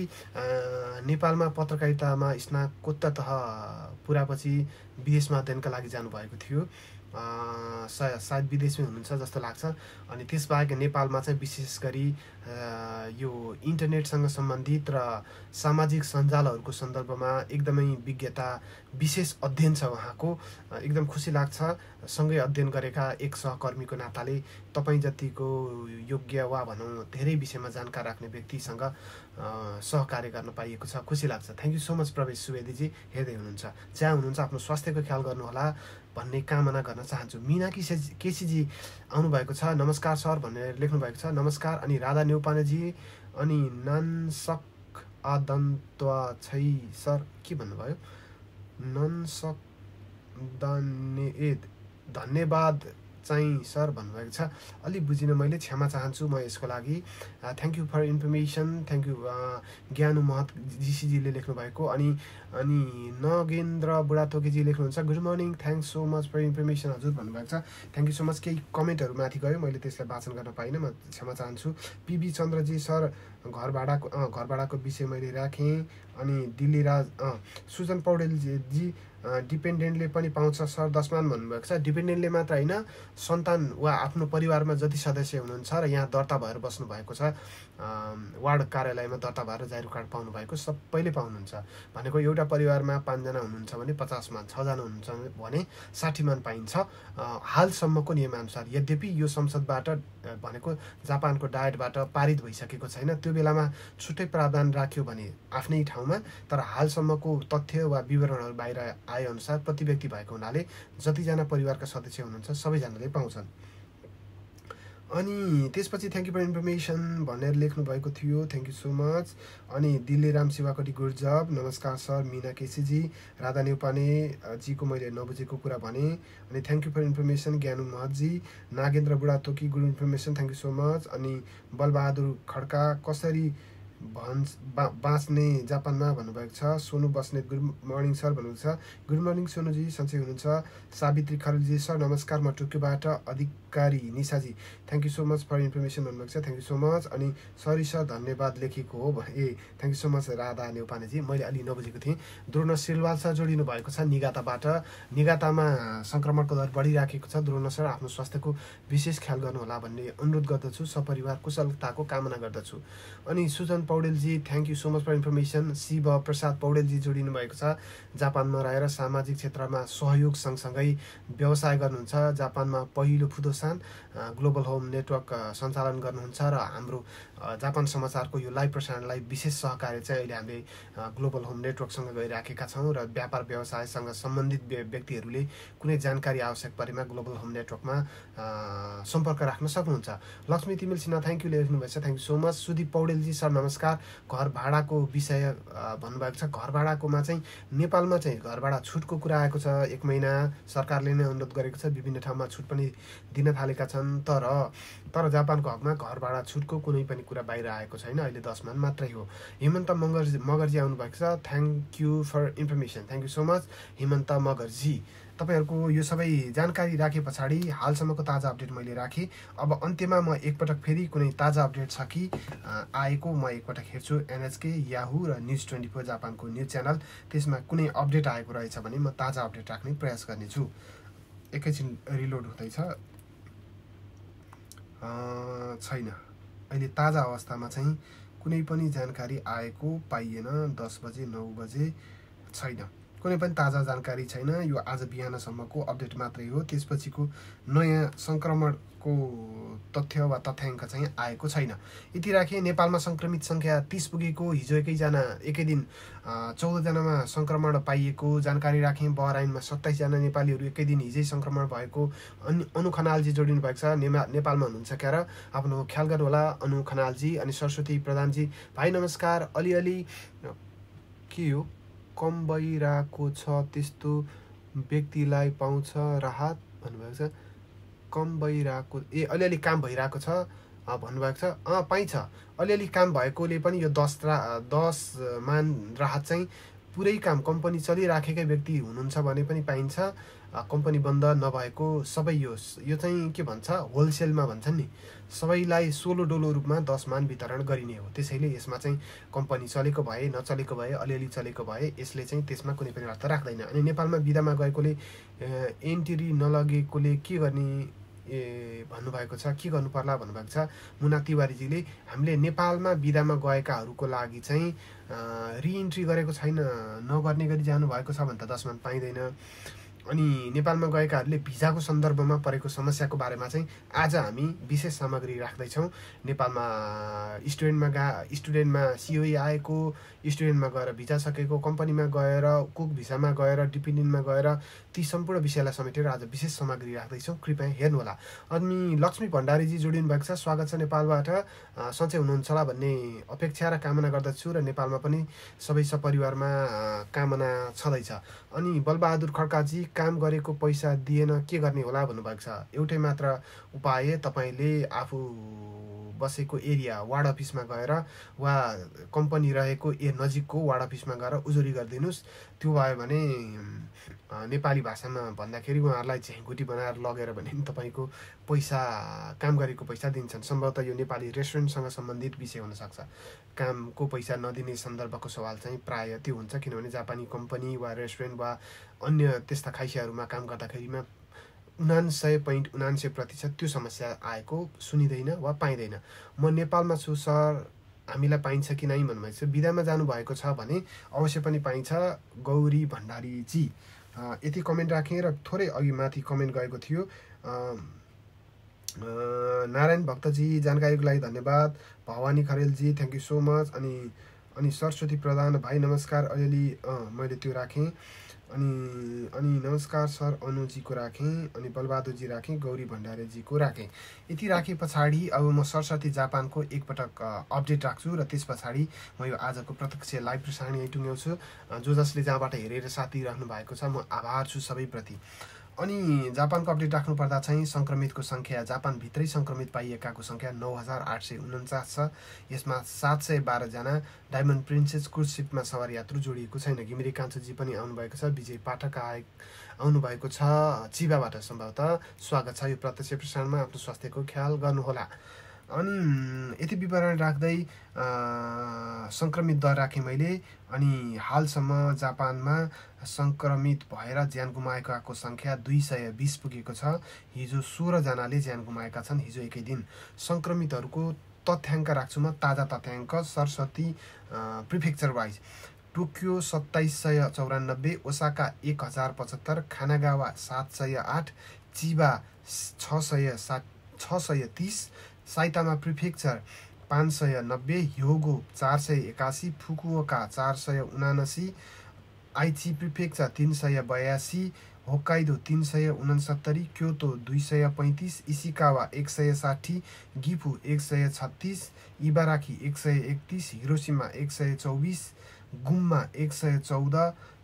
नेपालमा पत्रकारितामा स्नाकोत्तर तह पुरापछि विदेशमा अध्ययनका लागि जानुभएको थियो। सायद विदेशमै हुनुहुन्छ जस्तो लाग्छ। अनि त्यसबाहेक नेपालमा चाहिँ विशेष गरी यो इन्टरनेटसँग सम्बन्धित र सामाजिक सञ्जालहरूको सन्दर्भमा एकदमै विज्ञता विशेष अध्ययन छ उहाँको। एकदम खुसी लाग्छ। सँगै अध्ययन गरेका एक सहकर्मीको नाताले तपाईँ जतिको योग्य वा भनौँ धेरै विषयमा जानकार राख्ने व्यक्तिसँग सहकार्य गर्न पाइएको छ। खुसी लाग्छ। थ्याङ्क यू सो मच प्रवेश सुवेदीजी। हेर्दै हुनुहुन्छ। जहाँ हुनुहुन्छ आफ्नो स्वास्थ्यको ख्याल गर्नुहोला। भन्ने कामना गर्न चाहन्छु। मिना किसे केसीजी आउनुभएको छ नमस्कार सर भनेर लेख्नु भएको छ। नमस्कार अनि राधा नेउपानेजी अनि नानसक आदन्त्वा छै सर के भन्नुभयो? ननसक दाने ए धन्यवाद। चाहिँ सर भन्नुभएको छ। अलिक बुझिनँ मैले क्षमा चाहन्छु म यसको लागि। Thank you for information thank you Gyanu Mahat जिसीजीले लेख्नुभएको। अनि अनि नगेन्द्र बुढाथोकेजी लेख्नुहुन्छ good morning thanks so much for information हजुर भन्नुभएको छ। थ्याङ्क यू सो मच केही कमेन्टहरू माथि गयो मैले त्यसलाई वाचन गर्न पाइनँ म क्षमा चाहन्छु। पिबी चन्द्रजी सर घर भाडाको घर भाडाको विषय मैले राखेँ अनि दिल्ली राज सुजन पौडेलजी डिपेन्डेन्टले पनि पाउँछ सर दसमान भन्नुभएको छ। डिपेन्डेन्टले मात्र होइन सन्तान वा आफ्नो परिवारमा जति सदस्य हुनुहुन्छ र यहाँ दर्ता भएर बस्नु भएको छ। वार्ड कार्यालयमा दर्ता भएर जाइरो कार्ड पाउनु भएको सबैले पाउनुहुन्छ। भनेको एउटा परिवारमा पाँचजना हुनुहुन्छ भने पचास मान छजना हुनुहुन्छ भने साठी मान पाइन्छ हालसम्मको नियमअनुसार यद्यपि यो संसदबाट भनेको जापानको डायटबाट पारित भइसकेको छैन त्यो बेलामा छुट्टै प्रावधान राख्यो भने आफ्नै ठाउँमा तर हालसम्मको तथ्य वा विवरणहरू बाहिर आएअनुसार प्रति व्यक्ति भएको हुनाले जतिजना परिवारका सदस्य हुनुहुन्छ सबैजनाले पाउँछन्। अनि त्यसपछि थ्याङ्क यू फर इन्फर्मेसन भनेर लेख्नु भएको थियो। थ्याङ्क यू सो मच अनि दिल्ली राम शिवाकोटी गुड जब। नमस्कार सर मिना केसीजी राधा जीको मैले नबुझेको कुरा भने। अनि thank you for information Gyanu महतजी। Nagendra Budhathoki good information thank you so much अनि बलबहादुर खड्का कसरी भन्छ बा बाँच्ने जापानमा भन्नुभएको छ। Sonu Basnet good morning sir भन्नुहुन्छ। गुड मर्निङ सोनुजी सन्चै हुनुहुन्छ। सावित्री खरेलजी सर नमस्कार। म टोक्योबाट Adhikari निशाजी thank you so much for information भन्नुभएको छ थ्याङ्क यू सो मच अनि सरी सर धन्यवाद लेखेको हो ए थ्याङ्क यू सो मच राधा नेउपानेजी। मैले अलि नबुझेको थिएँ। द्रोण सिलवाल सर जोडिनु भएको छ निगाताबाट। निगातामा सङ्क्रमणको दर बढिराखेको छ। द्रोण सर आफ्नो स्वास्थ्यको विशेष ख्याल गर्नुहोला भन्ने अनुरोध गर्दछु। सपरिवार कुशलताको कामना गर्दछु। अनि सुजन पौडेलजी thank you so much for information Shiva Prasad पौडेलजी जोडिनु भएको छ। जापानमा रहेर सामाजिक क्षेत्रमा सहयोग सँगसँगै व्यवसाय गर्नुहुन्छ। जापानमा पहिलो फुदोसान ग्लोबल होम नेटवर्क सञ्चालन गर्नुहुन्छ र हाम्रो जापान समाचारको यो लाइभ प्रसारणलाई विशेष सहकार्य चाहिँ अहिले हामीले ग्लोबल होम नेटवर्कसँग गइराखेका छौँ र व्यापार व्यवसायसँग सम्बन्धित व्यक्तिहरूले कुनै जानकारी आवश्यक परेमा ग्लोबल होम नेटवर्कमा सम्पर्क राख्न सक्नुहुन्छ। लक्ष्मी तिमिल सिन्हा थ्याङ्क यू लेख्नुभएको छ। Thank you so much Sudip Poudel ji sir नमस्कार। घर भाडाको विषय भन्नुभएको छ। घर भाडाकोमा चाहिँ नेपालमा चाहिँ घर भाडा छुटको कुरा आएको छ। एक महिना सरकारले नै अनुरोध गरेको छ। विभिन्न ठाउँमा छुट पनि दिन थालेका छन्। तर तर जापानको हकमा घर भाडा छुटको कुनै पनि कुरा बाहिर आएको छैन अहिले दसमा मात्रै हो। हेमन्त मगरजी मगरजी आउनुभएको छ। Thank you for information thank you so much Hemant मगरजी। तपाईँहरूको यो सबै जानकारी राखे पछाडि हालसम्मको ताजा अपडेट मैले राखेँ। अब अन्त्यमा म एकपटक फेरि कुनै ताजा अपडेट छ कि आएको म एकपटक हेर्छु एनएचके याहु र न्युज ट्वेन्टी फोर जापानको न्युज च्यानल। त्यसमा कुनै अपडेट आएको रहेछ भने म ताजा अपडेट राख्ने प्रयास गर्नेछु। एकैछिन रिलोड हुँदैछ। छैन। अहिले ताजा अवस्थामा चाहिँ कुनै पनि जानकारी आएको पाइएन। दस बजे नौ बजे छैन। कुनै पनि ताजा जानकारी छैन। यो आज बिहानसम्मको अपडेट मात्रै हो। त्यसपछिको नयाँ सङ्क्रमणको तथ्य वा तथ्याङ्क चाहिँ आएको छैन। यति राखेँ नेपालमा सङ्क्रमित सङ्ख्या तिस पुगेको हिजो एकैजना एकै दिन चौधजनामा सङ्क्रमण पाइएको जानकारी राखेँ बहराइनमा सत्ताइसजना नेपालीहरू एकै दिन हिजै सङ्क्रमण भएको अनि अनु खनालजी जोडिनु भएको छ। नेमा नेपालमा हुनुहुन्छ क्यार आफ्नो ख्याल गर्नुहोला अनु खनालजी अनि सरस्वती प्रधानजी। भाइ नमस्कार। अलिअलि के हो? कम भइरहेको छ त्यस्तो व्यक्तिलाई पाउँछ राहत भन्नुभएको छ। कम भइरहेको ए अलिअलि काम भइरहेको छ भन्नुभएको छ। अँ पाइन्छ। अलिअलि काम भएकोले पनि यो दस रा दस मान राहत चाहिँ पुरै काम कम्पनी चलिराखेकै व्यक्ति हुनुहुन्छ भने पनि पाइन्छ। कम्पनी बन्द नभएको सबै यो यो चाहिँ के भन्छ? होलसेलमा भन्छन् नि। सबैलाई सोलो डोलो रूपमा दस मान वितरण गरिने हो। त्यसैले यसमा चाहिँ कम्पनी चलेको भए नचलेको भए अलिअलि चलेको भए यसले चाहिँ त्यसमा कुनै पनि अर्थ राख्दैन। अनि नेपालमा बिदामा गएकोले एन्ट्री नलगेकोले के गर्ने? भन्नुभएको छ के गर्नु पर्ला भन्नुभएको छ मुना तिवारीजीले हामीले नेपालमा बिदामा गएकाहरूको लागि चाहिँ रिइन्ट्री गरेको छैन नगर्ने गरी जानुभएको छ भने त दसमा पाइँदैन। अनि नेपालमा गएकाहरूले भिजाको सन्दर्भमा परेको समस्याको बारेमा चाहिँ आज हामी विशेष सामग्री राख्दैछौँ। नेपालमा स्टुडेन्टमा गा स्टुडेन्टमा सिओई आएको स्टुडेन्टमा गएर भिजा सकेको कम्पनीमा गएर कुक भिसामा गएर डिपेन्डेन्टमा गएर ती सम्पूर्ण विषयलाई समेटेर आज विशेष सामग्री राख्दैछौँ। कृपया हेर्नुहोला। अनि लक्ष्मी भण्डारीजी जोडिनु भएको छ। स्वागत छ नेपालबाट। सन्चै हुनुहुन्छ होला भन्ने अपेक्षा र कामना गर्दछु र नेपालमा पनि सबै सपरिवारमा कामना छँदैछ। अनि बलबहादुर खड्काजी काम गरेको पैसा दिएन के गर्ने होला भन्नुभएको छ? एउटै मात्र उपाय तपाईँले आफू बसेको एरिया वार्ड अफिसमा गएर वा कम्पनी रहेको ए नजिकको वार्ड अफिसमा गएर उजुरी गरिदिनुहोस्। त्यो भयो भने नेपाली भाषामा भन्दाखेरि उहाँहरूलाई झ्याङकुटी बनाएर लगेर भने तपाईँको पैसा काम गरेको पैसा दिन्छन्। सम्भवतः यो नेपाली रेस्टुरेन्टसँग सम्बन्धित विषय हुनसक्छ। कामको पैसा नदिने सन्दर्भको सवाल चाहिँ प्राय त्यो हुन्छ। किनभने जापानी कम्पनी वा रेस्टुरेन्ट वा अन्य त्यस्ता खाइसियाहरूमा काम गर्दाखेरिमा उनान्सय पोइन्ट उनान्सय प्रतिशत त्यो समस्या आएको सुनिँदैन वा पाइँदैन। म नेपालमा छु सर हामीलाई पाइन्छ कि नै भन्नुभएको छ। बिदामा जानुभएको छ भने अवश्य पनि पाइन्छ गौरी भण्डारीजी। यति कमेन्ट राखेँ र थोरै अघि माथि कमेन्ट गएको थियो। नारायण भक्तजी जानकारीको लागि धन्यवाद। Bhawani खरेलजी thank you so much अनि अनि सरस्वती प्रधान भाइ नमस्कार। अलिअलि मैले त्यो राखेँ। अनि अनि नमस्कार सर अनुजीको राखेँ अनि बलबहादुरजी राखेँ गौरी भण्डारेजीको राखेँ। यति राखे पछाडि अब म सरस्वती जापानको एकपटक अपडेट राख्छु र त्यस पछाडि म यो आजको प्रत्यक्ष लाइभ प्रसारण यहीँ टुङ्ग्याउँछु जो जसले जहाँबाट हेरेर साथ दिइराख्नु भएको छ म आभार छु सबैप्रति। अनि जापानको अपडेट राख्नुपर्दा चाहिँ सङ्क्रमितको सङ्ख्या जापानभित्रै सङ्क्रमित पाइएकाको सङ्ख्या नौ हजार आठ सय उन्चास छ। यसमा सात सय बाह्रजना डायमन्ड प्रिन्सेस क्रुज सिपमा सवार यात्रु जोडिएको छैन। घिमिरे कान्छोजी पनि आउनुभएको छ। विजय पाठक आए आउनुभएको छ। चिबाबाट सम्भवतः स्वागत छ। यो प्रत्यक्ष प्रसारणमा आफ्नो स्वास्थ्यको ख्याल गर्नुहोला। अनि यति विवरण राख्दै सङ्क्रमित दर राखेँ मैले। अनि हालसम्म जापानमा सङ्क्रमित भएर ज्यान गुमाएकाको सङ्ख्या दुई सय बिस पुगेको छ। हिजो सोह्रजनाले ज्यान गुमाएका छन् हिजो एकै दिन। सङ्क्रमितहरूको तथ्याङ्क राख्छु म ताजा तथ्याङ्क सरस्वती प्रिफेक्चर वाइज। टोकियो सत्ताइस सय चौरानब्बे ओसाका एक हजार पचहत्तर खानागावा सात सय आठ चिबा छ सय सात छ सय तिस साइतामा प्रिफेक्चर पाँच सय नब्बे ह्योगो चार सय एकासी फुकुओका चार सय उनासी आइची प्रिफेक्चर तिन सय बयासी होक्काइदो तिन सय उनसत्तरी क्योतो दुई सय पैँतिस इसिकावा एक सय साठी गिफु एक सय छत्तिस इबाराकी एक सय एकतिस हिरोसिमा एक सय चौबिस गुम्मा एक सय चौध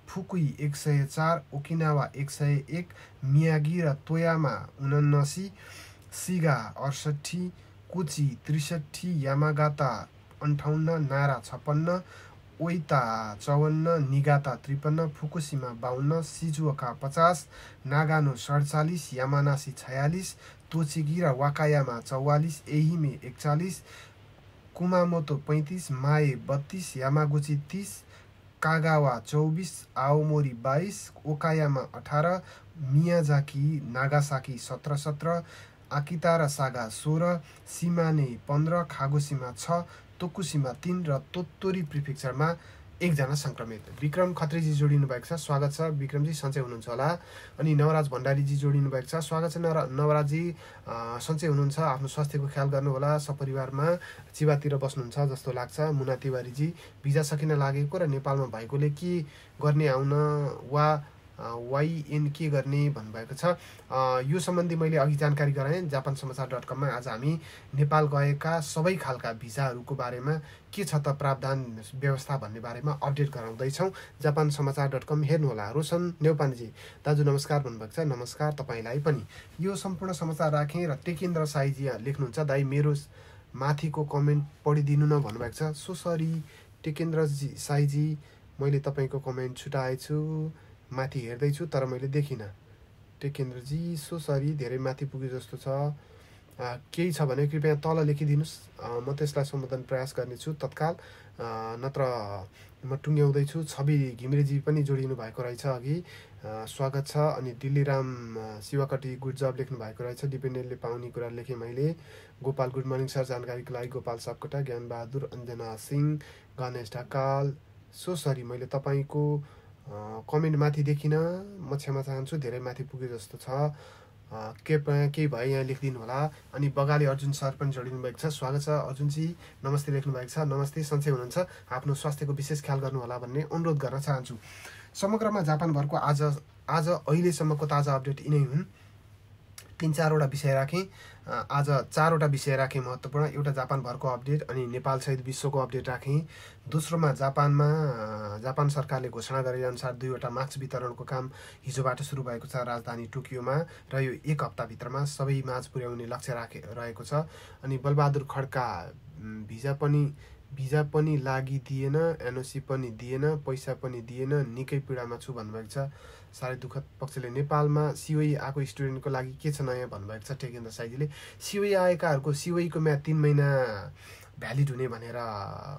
फुकुई एक सय चार ओकिनावा एक सय एक मियागी र तोयामा उनासी सिगा अडसट्ठी कोची त्रिसठी यामागाता अन्ठाउन्न नारा छप्पन्न ओइता चौवन्न निगाता त्रिपन्न फुकुसीमा बाहन्न सिजुका पचास नागानो सडचालिस यामानासी छयालिस तोचिगी र वाकायामा चौवालिस एहिमे एकचालिस कुमामोतो पैँतिस माए बत्तिस यामागुची तिस कागावा चौबिस आओमोरी बाइस ओकायामा अठार मियाजाकी नागासाकी सत्र सत्र आकिता र सागा सोह्र सिमाने पन्ध्र खागोसीमा छ तोकुसीमा तिन र तोत्तोरी प्रिफेक्चरमा एकजना सङ्क्रमित। विक्रम खत्रीजी जोडिनु भएको छ स्वागत छ। विक्रमजी सन्चै हुनुहुन्छ होला। अनि नवराज भण्डारीजी जोडिनु भएको छ स्वागत छ नर नवराजजी सन्चै हुनुहुन्छ। आफ्नो स्वास्थ्यको ख्याल गर्नुहोला सपरिवारमा। चिवातिर बस्नुहुन्छ जस्तो लाग्छ। मुना तिवारीजी भिजा सकिन लागेको र नेपालमा भएकोले के गर्ने आउन वा वाइएन के गर्ने भन्नुभएको छ। यो सम्बन्धी मैले अघि जानकारी गराएँ। जापान समाचार डट कममा आज हामी नेपाल गएका सबै खालका भिजाहरूको बारेमा के छ त प्रावधान व्यवस्था भन्ने बारेमा अपडेट गराउँदैछौँ। जापान समाचार डट कम हेर्नुहोला। रोशन नेउपानेजी दाजु नमस्कार भन्नुभएको छ। नमस्कार तपाईँलाई पनि। यो सम्पूर्ण समाचार राखेँ र टेकेन्द्र साईजी लेख्नुहुन्छ। दाई मेरो माथिको कमेन्ट पढिदिनु न भन्नुभएको छ। सो सरी टेकेन्द्रजी साईजी मैले तपाईँको कमेन्ट छुटाएछु। माथि हेर्दैछु तर मैले देखिनँ। टेकेन्द्रजी सो सरी धेरै माथि पुगे जस्तो छ। केही छ भने कृपया तल लेखिदिनुहोस्। म त्यसलाई सम्बोधन प्रयास गर्नेछु तत्काल। नत्र म टुङ्ग्याउँदैछु। छवि घिमिरेजी पनि जोडिनु भएको रहेछ अघि। स्वागत छ अनि दिल्लीराम शिवाकटी गुड जब लेख्नु भएको रहेछ। डिपेन्डेन्टले पाउने कुरा लेखेँ मैले। गोपाल गुड मर्निङ सर जानकारीको लागि गोपाल सापकोटा ज्ञानबहादुर अञ्जना सिंह गणेश ढकाल। सो सरी मैले तपाईँको कमेन्ट माथि देखिनँ म क्षमा चाहन्छु धेरै माथि पुगे जस्तो छ। के केही भए यहाँ लेखिदिनु होला? अनि बगाले अर्जुन सर पनि जोडिनु भएको छ। स्वागत छ अर्जुनजी। नमस्ते लेख्नु भएको छ। नमस्ते सन्चै हुनुहुन्छ। आफ्नो स्वास्थ्यको विशेष ख्याल गर्नुहोला भन्ने अनुरोध गर्न चाहन्छु। समग्रमा जापानभरको आज आज अहिलेसम्मको ताजा अपडेट यिनै हुन्। तिन चारवटा विषय राखेँ। आज चारवटा विषय राखेँ महत्त्वपूर्ण। एउटा जापानभरको अपडेट अनि नेपालसहित विश्वको अपडेट राखेँ। दोस्रोमा जापानमा जापान सरकारले घोषणा गरेअनुसार दुईवटा मास्क वितरणको काम हिजोबाट सुरु भएको छ राजधानी टोकियोमा र यो एक हप्ताभित्रमा सबै माझ पुर्याउने लक्ष्य राखे रहेको छ। अनि बलबहादुर खड्का भिजा पनि भिजा पनि लागिदिएन एनओसी पनि दिएन पैसा पनि दिएन निकै पीडामा छु भन्नुभएको छ। साह्रै दुःखद पक्षले नेपालमा सिओई आएको स्टुडेन्टको लागि के छ नयाँ भन्नुभएको छ टेकेन्द्र साइजीले सिओई आएकाहरूको सिओईको म्याथ तिन महिना भ्यालिड हुने भनेर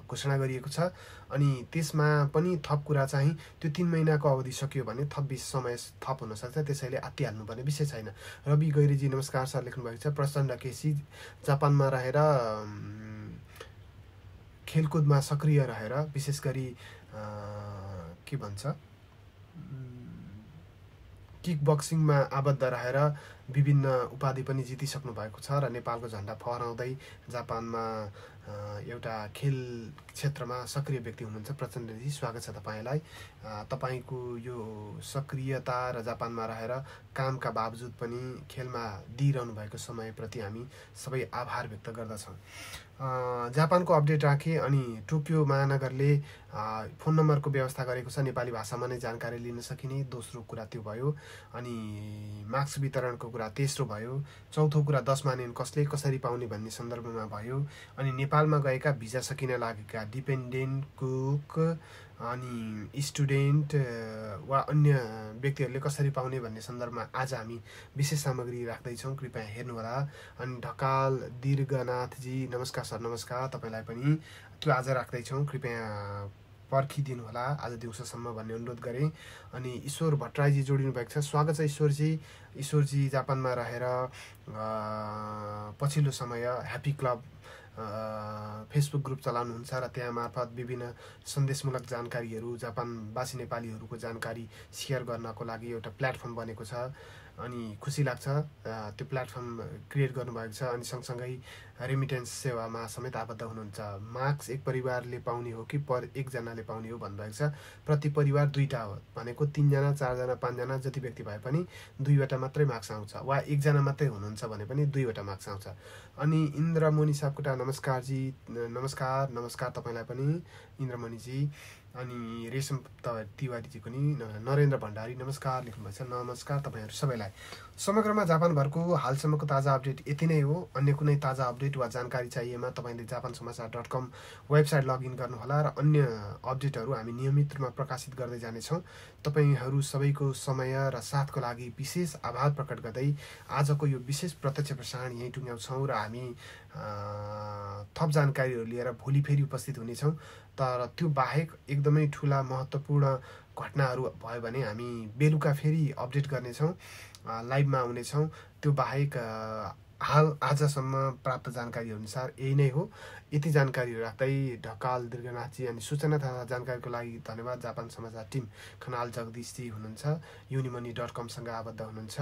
घोषणा गरिएको छ। अनि त्यसमा पनि थप कुरा चाहिँ त्यो तिन महिनाको अवधि सकियो भने थप बिस समय थप हुनसक्छ त्यसैले आत्तिहाल्नुपर्ने विषय छैन। रवि गैरीजी नमस्कार सर लेख्नुभएको छ। प्रचण्ड केसी जापानमा रहेर खेलकुदमा सक्रिय रहेर विशेष गरी के भन्छ? किक बक्सिङमा आबद्ध रहेर विभिन्न उपाधि पनि जितिसक्नु भएको छ र नेपालको झन्डा फहराउँदै जापानमा एउटा खेल क्षेत्रमा सक्रिय व्यक्ति हुनुहुन्छ प्रचण्डजी स्वागत छ तपाईँलाई। तपाईँको यो सक्रियता र जापानमा रहेर कामका बावजुद पनि खेलमा दिइरहनु भएको समयप्रति हामी सबै आभार व्यक्त गर्दछौँ। जापानको अपडेट राखेँ अनि टोकियो महानगरले फोन नम्बरको व्यवस्था गरेको छ नेपाली भाषामा नै जानकारी लिन सकिने दोस्रो कुरा त्यो भयो। अनि मार्क्स वितरणको कुरा तेस्रो भयो। चौथो कुरा दस मानेन कसले कसरी पाउने भन्ने सन्दर्भमा भयो। अनि नेपालमा गएका भिजा सकिन लागेका डिपेन्डेन्ट कुक अनि स्टुडेन्ट वा अन्य व्यक्तिहरूले कसरी पाउने भन्ने सन्दर्भमा आज हामी विशेष सामग्री राख्दैछौँ। कृपया हेर्नुहोला। अनि ढकाल दीर्घनाथजी नमस्कार सर नमस्कार। तपाईँलाई पनि त्यो आज राख्दैछौँ। कृपया पर्खिदिनु होला। आज दिउँसोसम्म भन्ने अनुरोध गरेँ। अनि ईश्वर भट्टराईजी जोडिनु भएको छ। स्वागत छ ईश्वरजी। ईश्वरजी जापानमा रहेर पछिल्लो समय ह्याप्पी क्लब फेसबुक ग्रुप चलाउनुहुन्छ र त्यहाँ मार्फत विभिन्न सन्देशमूलक जानकारीहरू जापानवासी नेपालीहरूको जानकारी सेयर गर्नको लागि एउटा प्लेटफर्म बनेको छ। अनि खुसी लाग्छ त्यो प्लेटफर्म क्रिएट गर्नुभएको छ अनि सँगसँगै रेमिटेन्स सेवामा समेत आबद्ध हुनुहुन्छ। मार्क्स एक परिवारले पाउने हो कि पर एकजनाले पाउने हो भन्नुभएको छ। प्रति परिवार दुईवटा हो भनेको तिनजना चारजना पाँचजना जति व्यक्ति भए पनि दुईवटा मात्रै मार्क्स आउँछ वा एकजना मात्रै हुनुहुन्छ भने पनि दुईवटा मार्क्स आउँछ। अनि इन्द्रमणि सापकोटा नमस्कारजी नमस्कार नमस्कार तपाईँलाई पनि। इन्द्रमणिजी अनि रेशम तिवारीजीको नि नरेन्द्र भण्डारी नमस्कार लेख्नुभएछ। नमस्कार तपाईँहरू सबैलाई। समग्रमा जापानभरको हालसम्मको ताजा अपडेट यति नै हो। अन्य कुनै ताजा अपडेट वा जानकारी चाहिएमा तपाईँले जापान समाचार डट कम वेबसाइट लगइन गर्नुहोला र अन्य अपडेटहरू हामी नियमित रूपमा प्रकाशित गर्दै जानेछौँ। तपाईँहरू सबैको समय र साथको लागि विशेष आभार प्रकट गर्दै आजको यो विशेष प्रत्यक्ष प्रसारण यहीँ टुङ्ग्याउँछौँ र हामी थप जानकारीहरू लिएर भोलि फेरि उपस्थित हुनेछौँ। तर त्यो बाहेक एकदमै ठुला महत्त्वपूर्ण घटनाहरू भयो भने हामी बेलुका फेरि अपडेट गर्नेछौँ लाइभमा आउनेछौँ। त्यो बाहेक हाल आजसम्म प्राप्त जानकारी अनुसार यही नै हो। यति जानकारीहरू राख्दै ढकाल दीर्घनाथजी अनि सूचना तथा जानकारीको लागि धन्यवाद। जापान समाचार टिम खनाल जगदीशजी हुनुहुन्छ। युनिमनी डट कमसँग आबद्ध हुनुहुन्छ।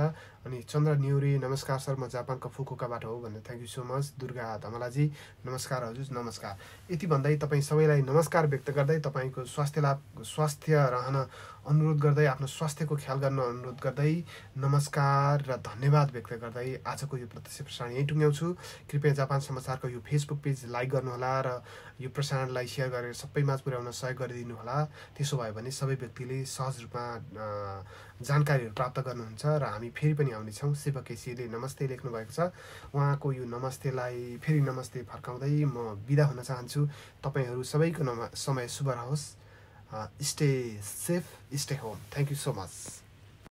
अनि चन्द्र न्युरे नमस्कार सर म जापानको फुकुकाबाट हो भनेर thank you so much Durga धमलाजी नमस्कार हजुर नमस्कार। यति भन्दै तपाईँ सबैलाई नमस्कार व्यक्त गर्दै तपाईँको स्वास्थ्य लाभ स्वास्थ्य रहन अनुरोध गर्दै आफ्नो स्वास्थ्यको ख्याल गर्न अनुरोध गर्दै नमस्कार र धन्यवाद व्यक्त गर्दै आजको यो प्रत्यक्ष प्रसारण यहीँ टुङ्ग्याउँछु। कृपया जापान समाचारको यो फेसबुक पेज लाइक गर्नुहोला र यो प्रसारणलाई सेयर गरेर सबैमा पुर्याउन सहयोग गरिदिनु होला त्यसो भयो भने सबै व्यक्तिले सहज रूपमा जानकारीहरू प्राप्त गर्नुहुन्छ र हामी फेरि पनि आउनेछौँ। शिव केसीले नमस्ते लेख्नुभएको छ। उहाँको यो नमस्तेलाई फेरि नमस्ते फर्काउँदै म बिदा हुन चाहन्छु। तपाईँहरू सबैको नमा समय शुभ रहोस्। Uh, stay safe, stay home. Thank you so much.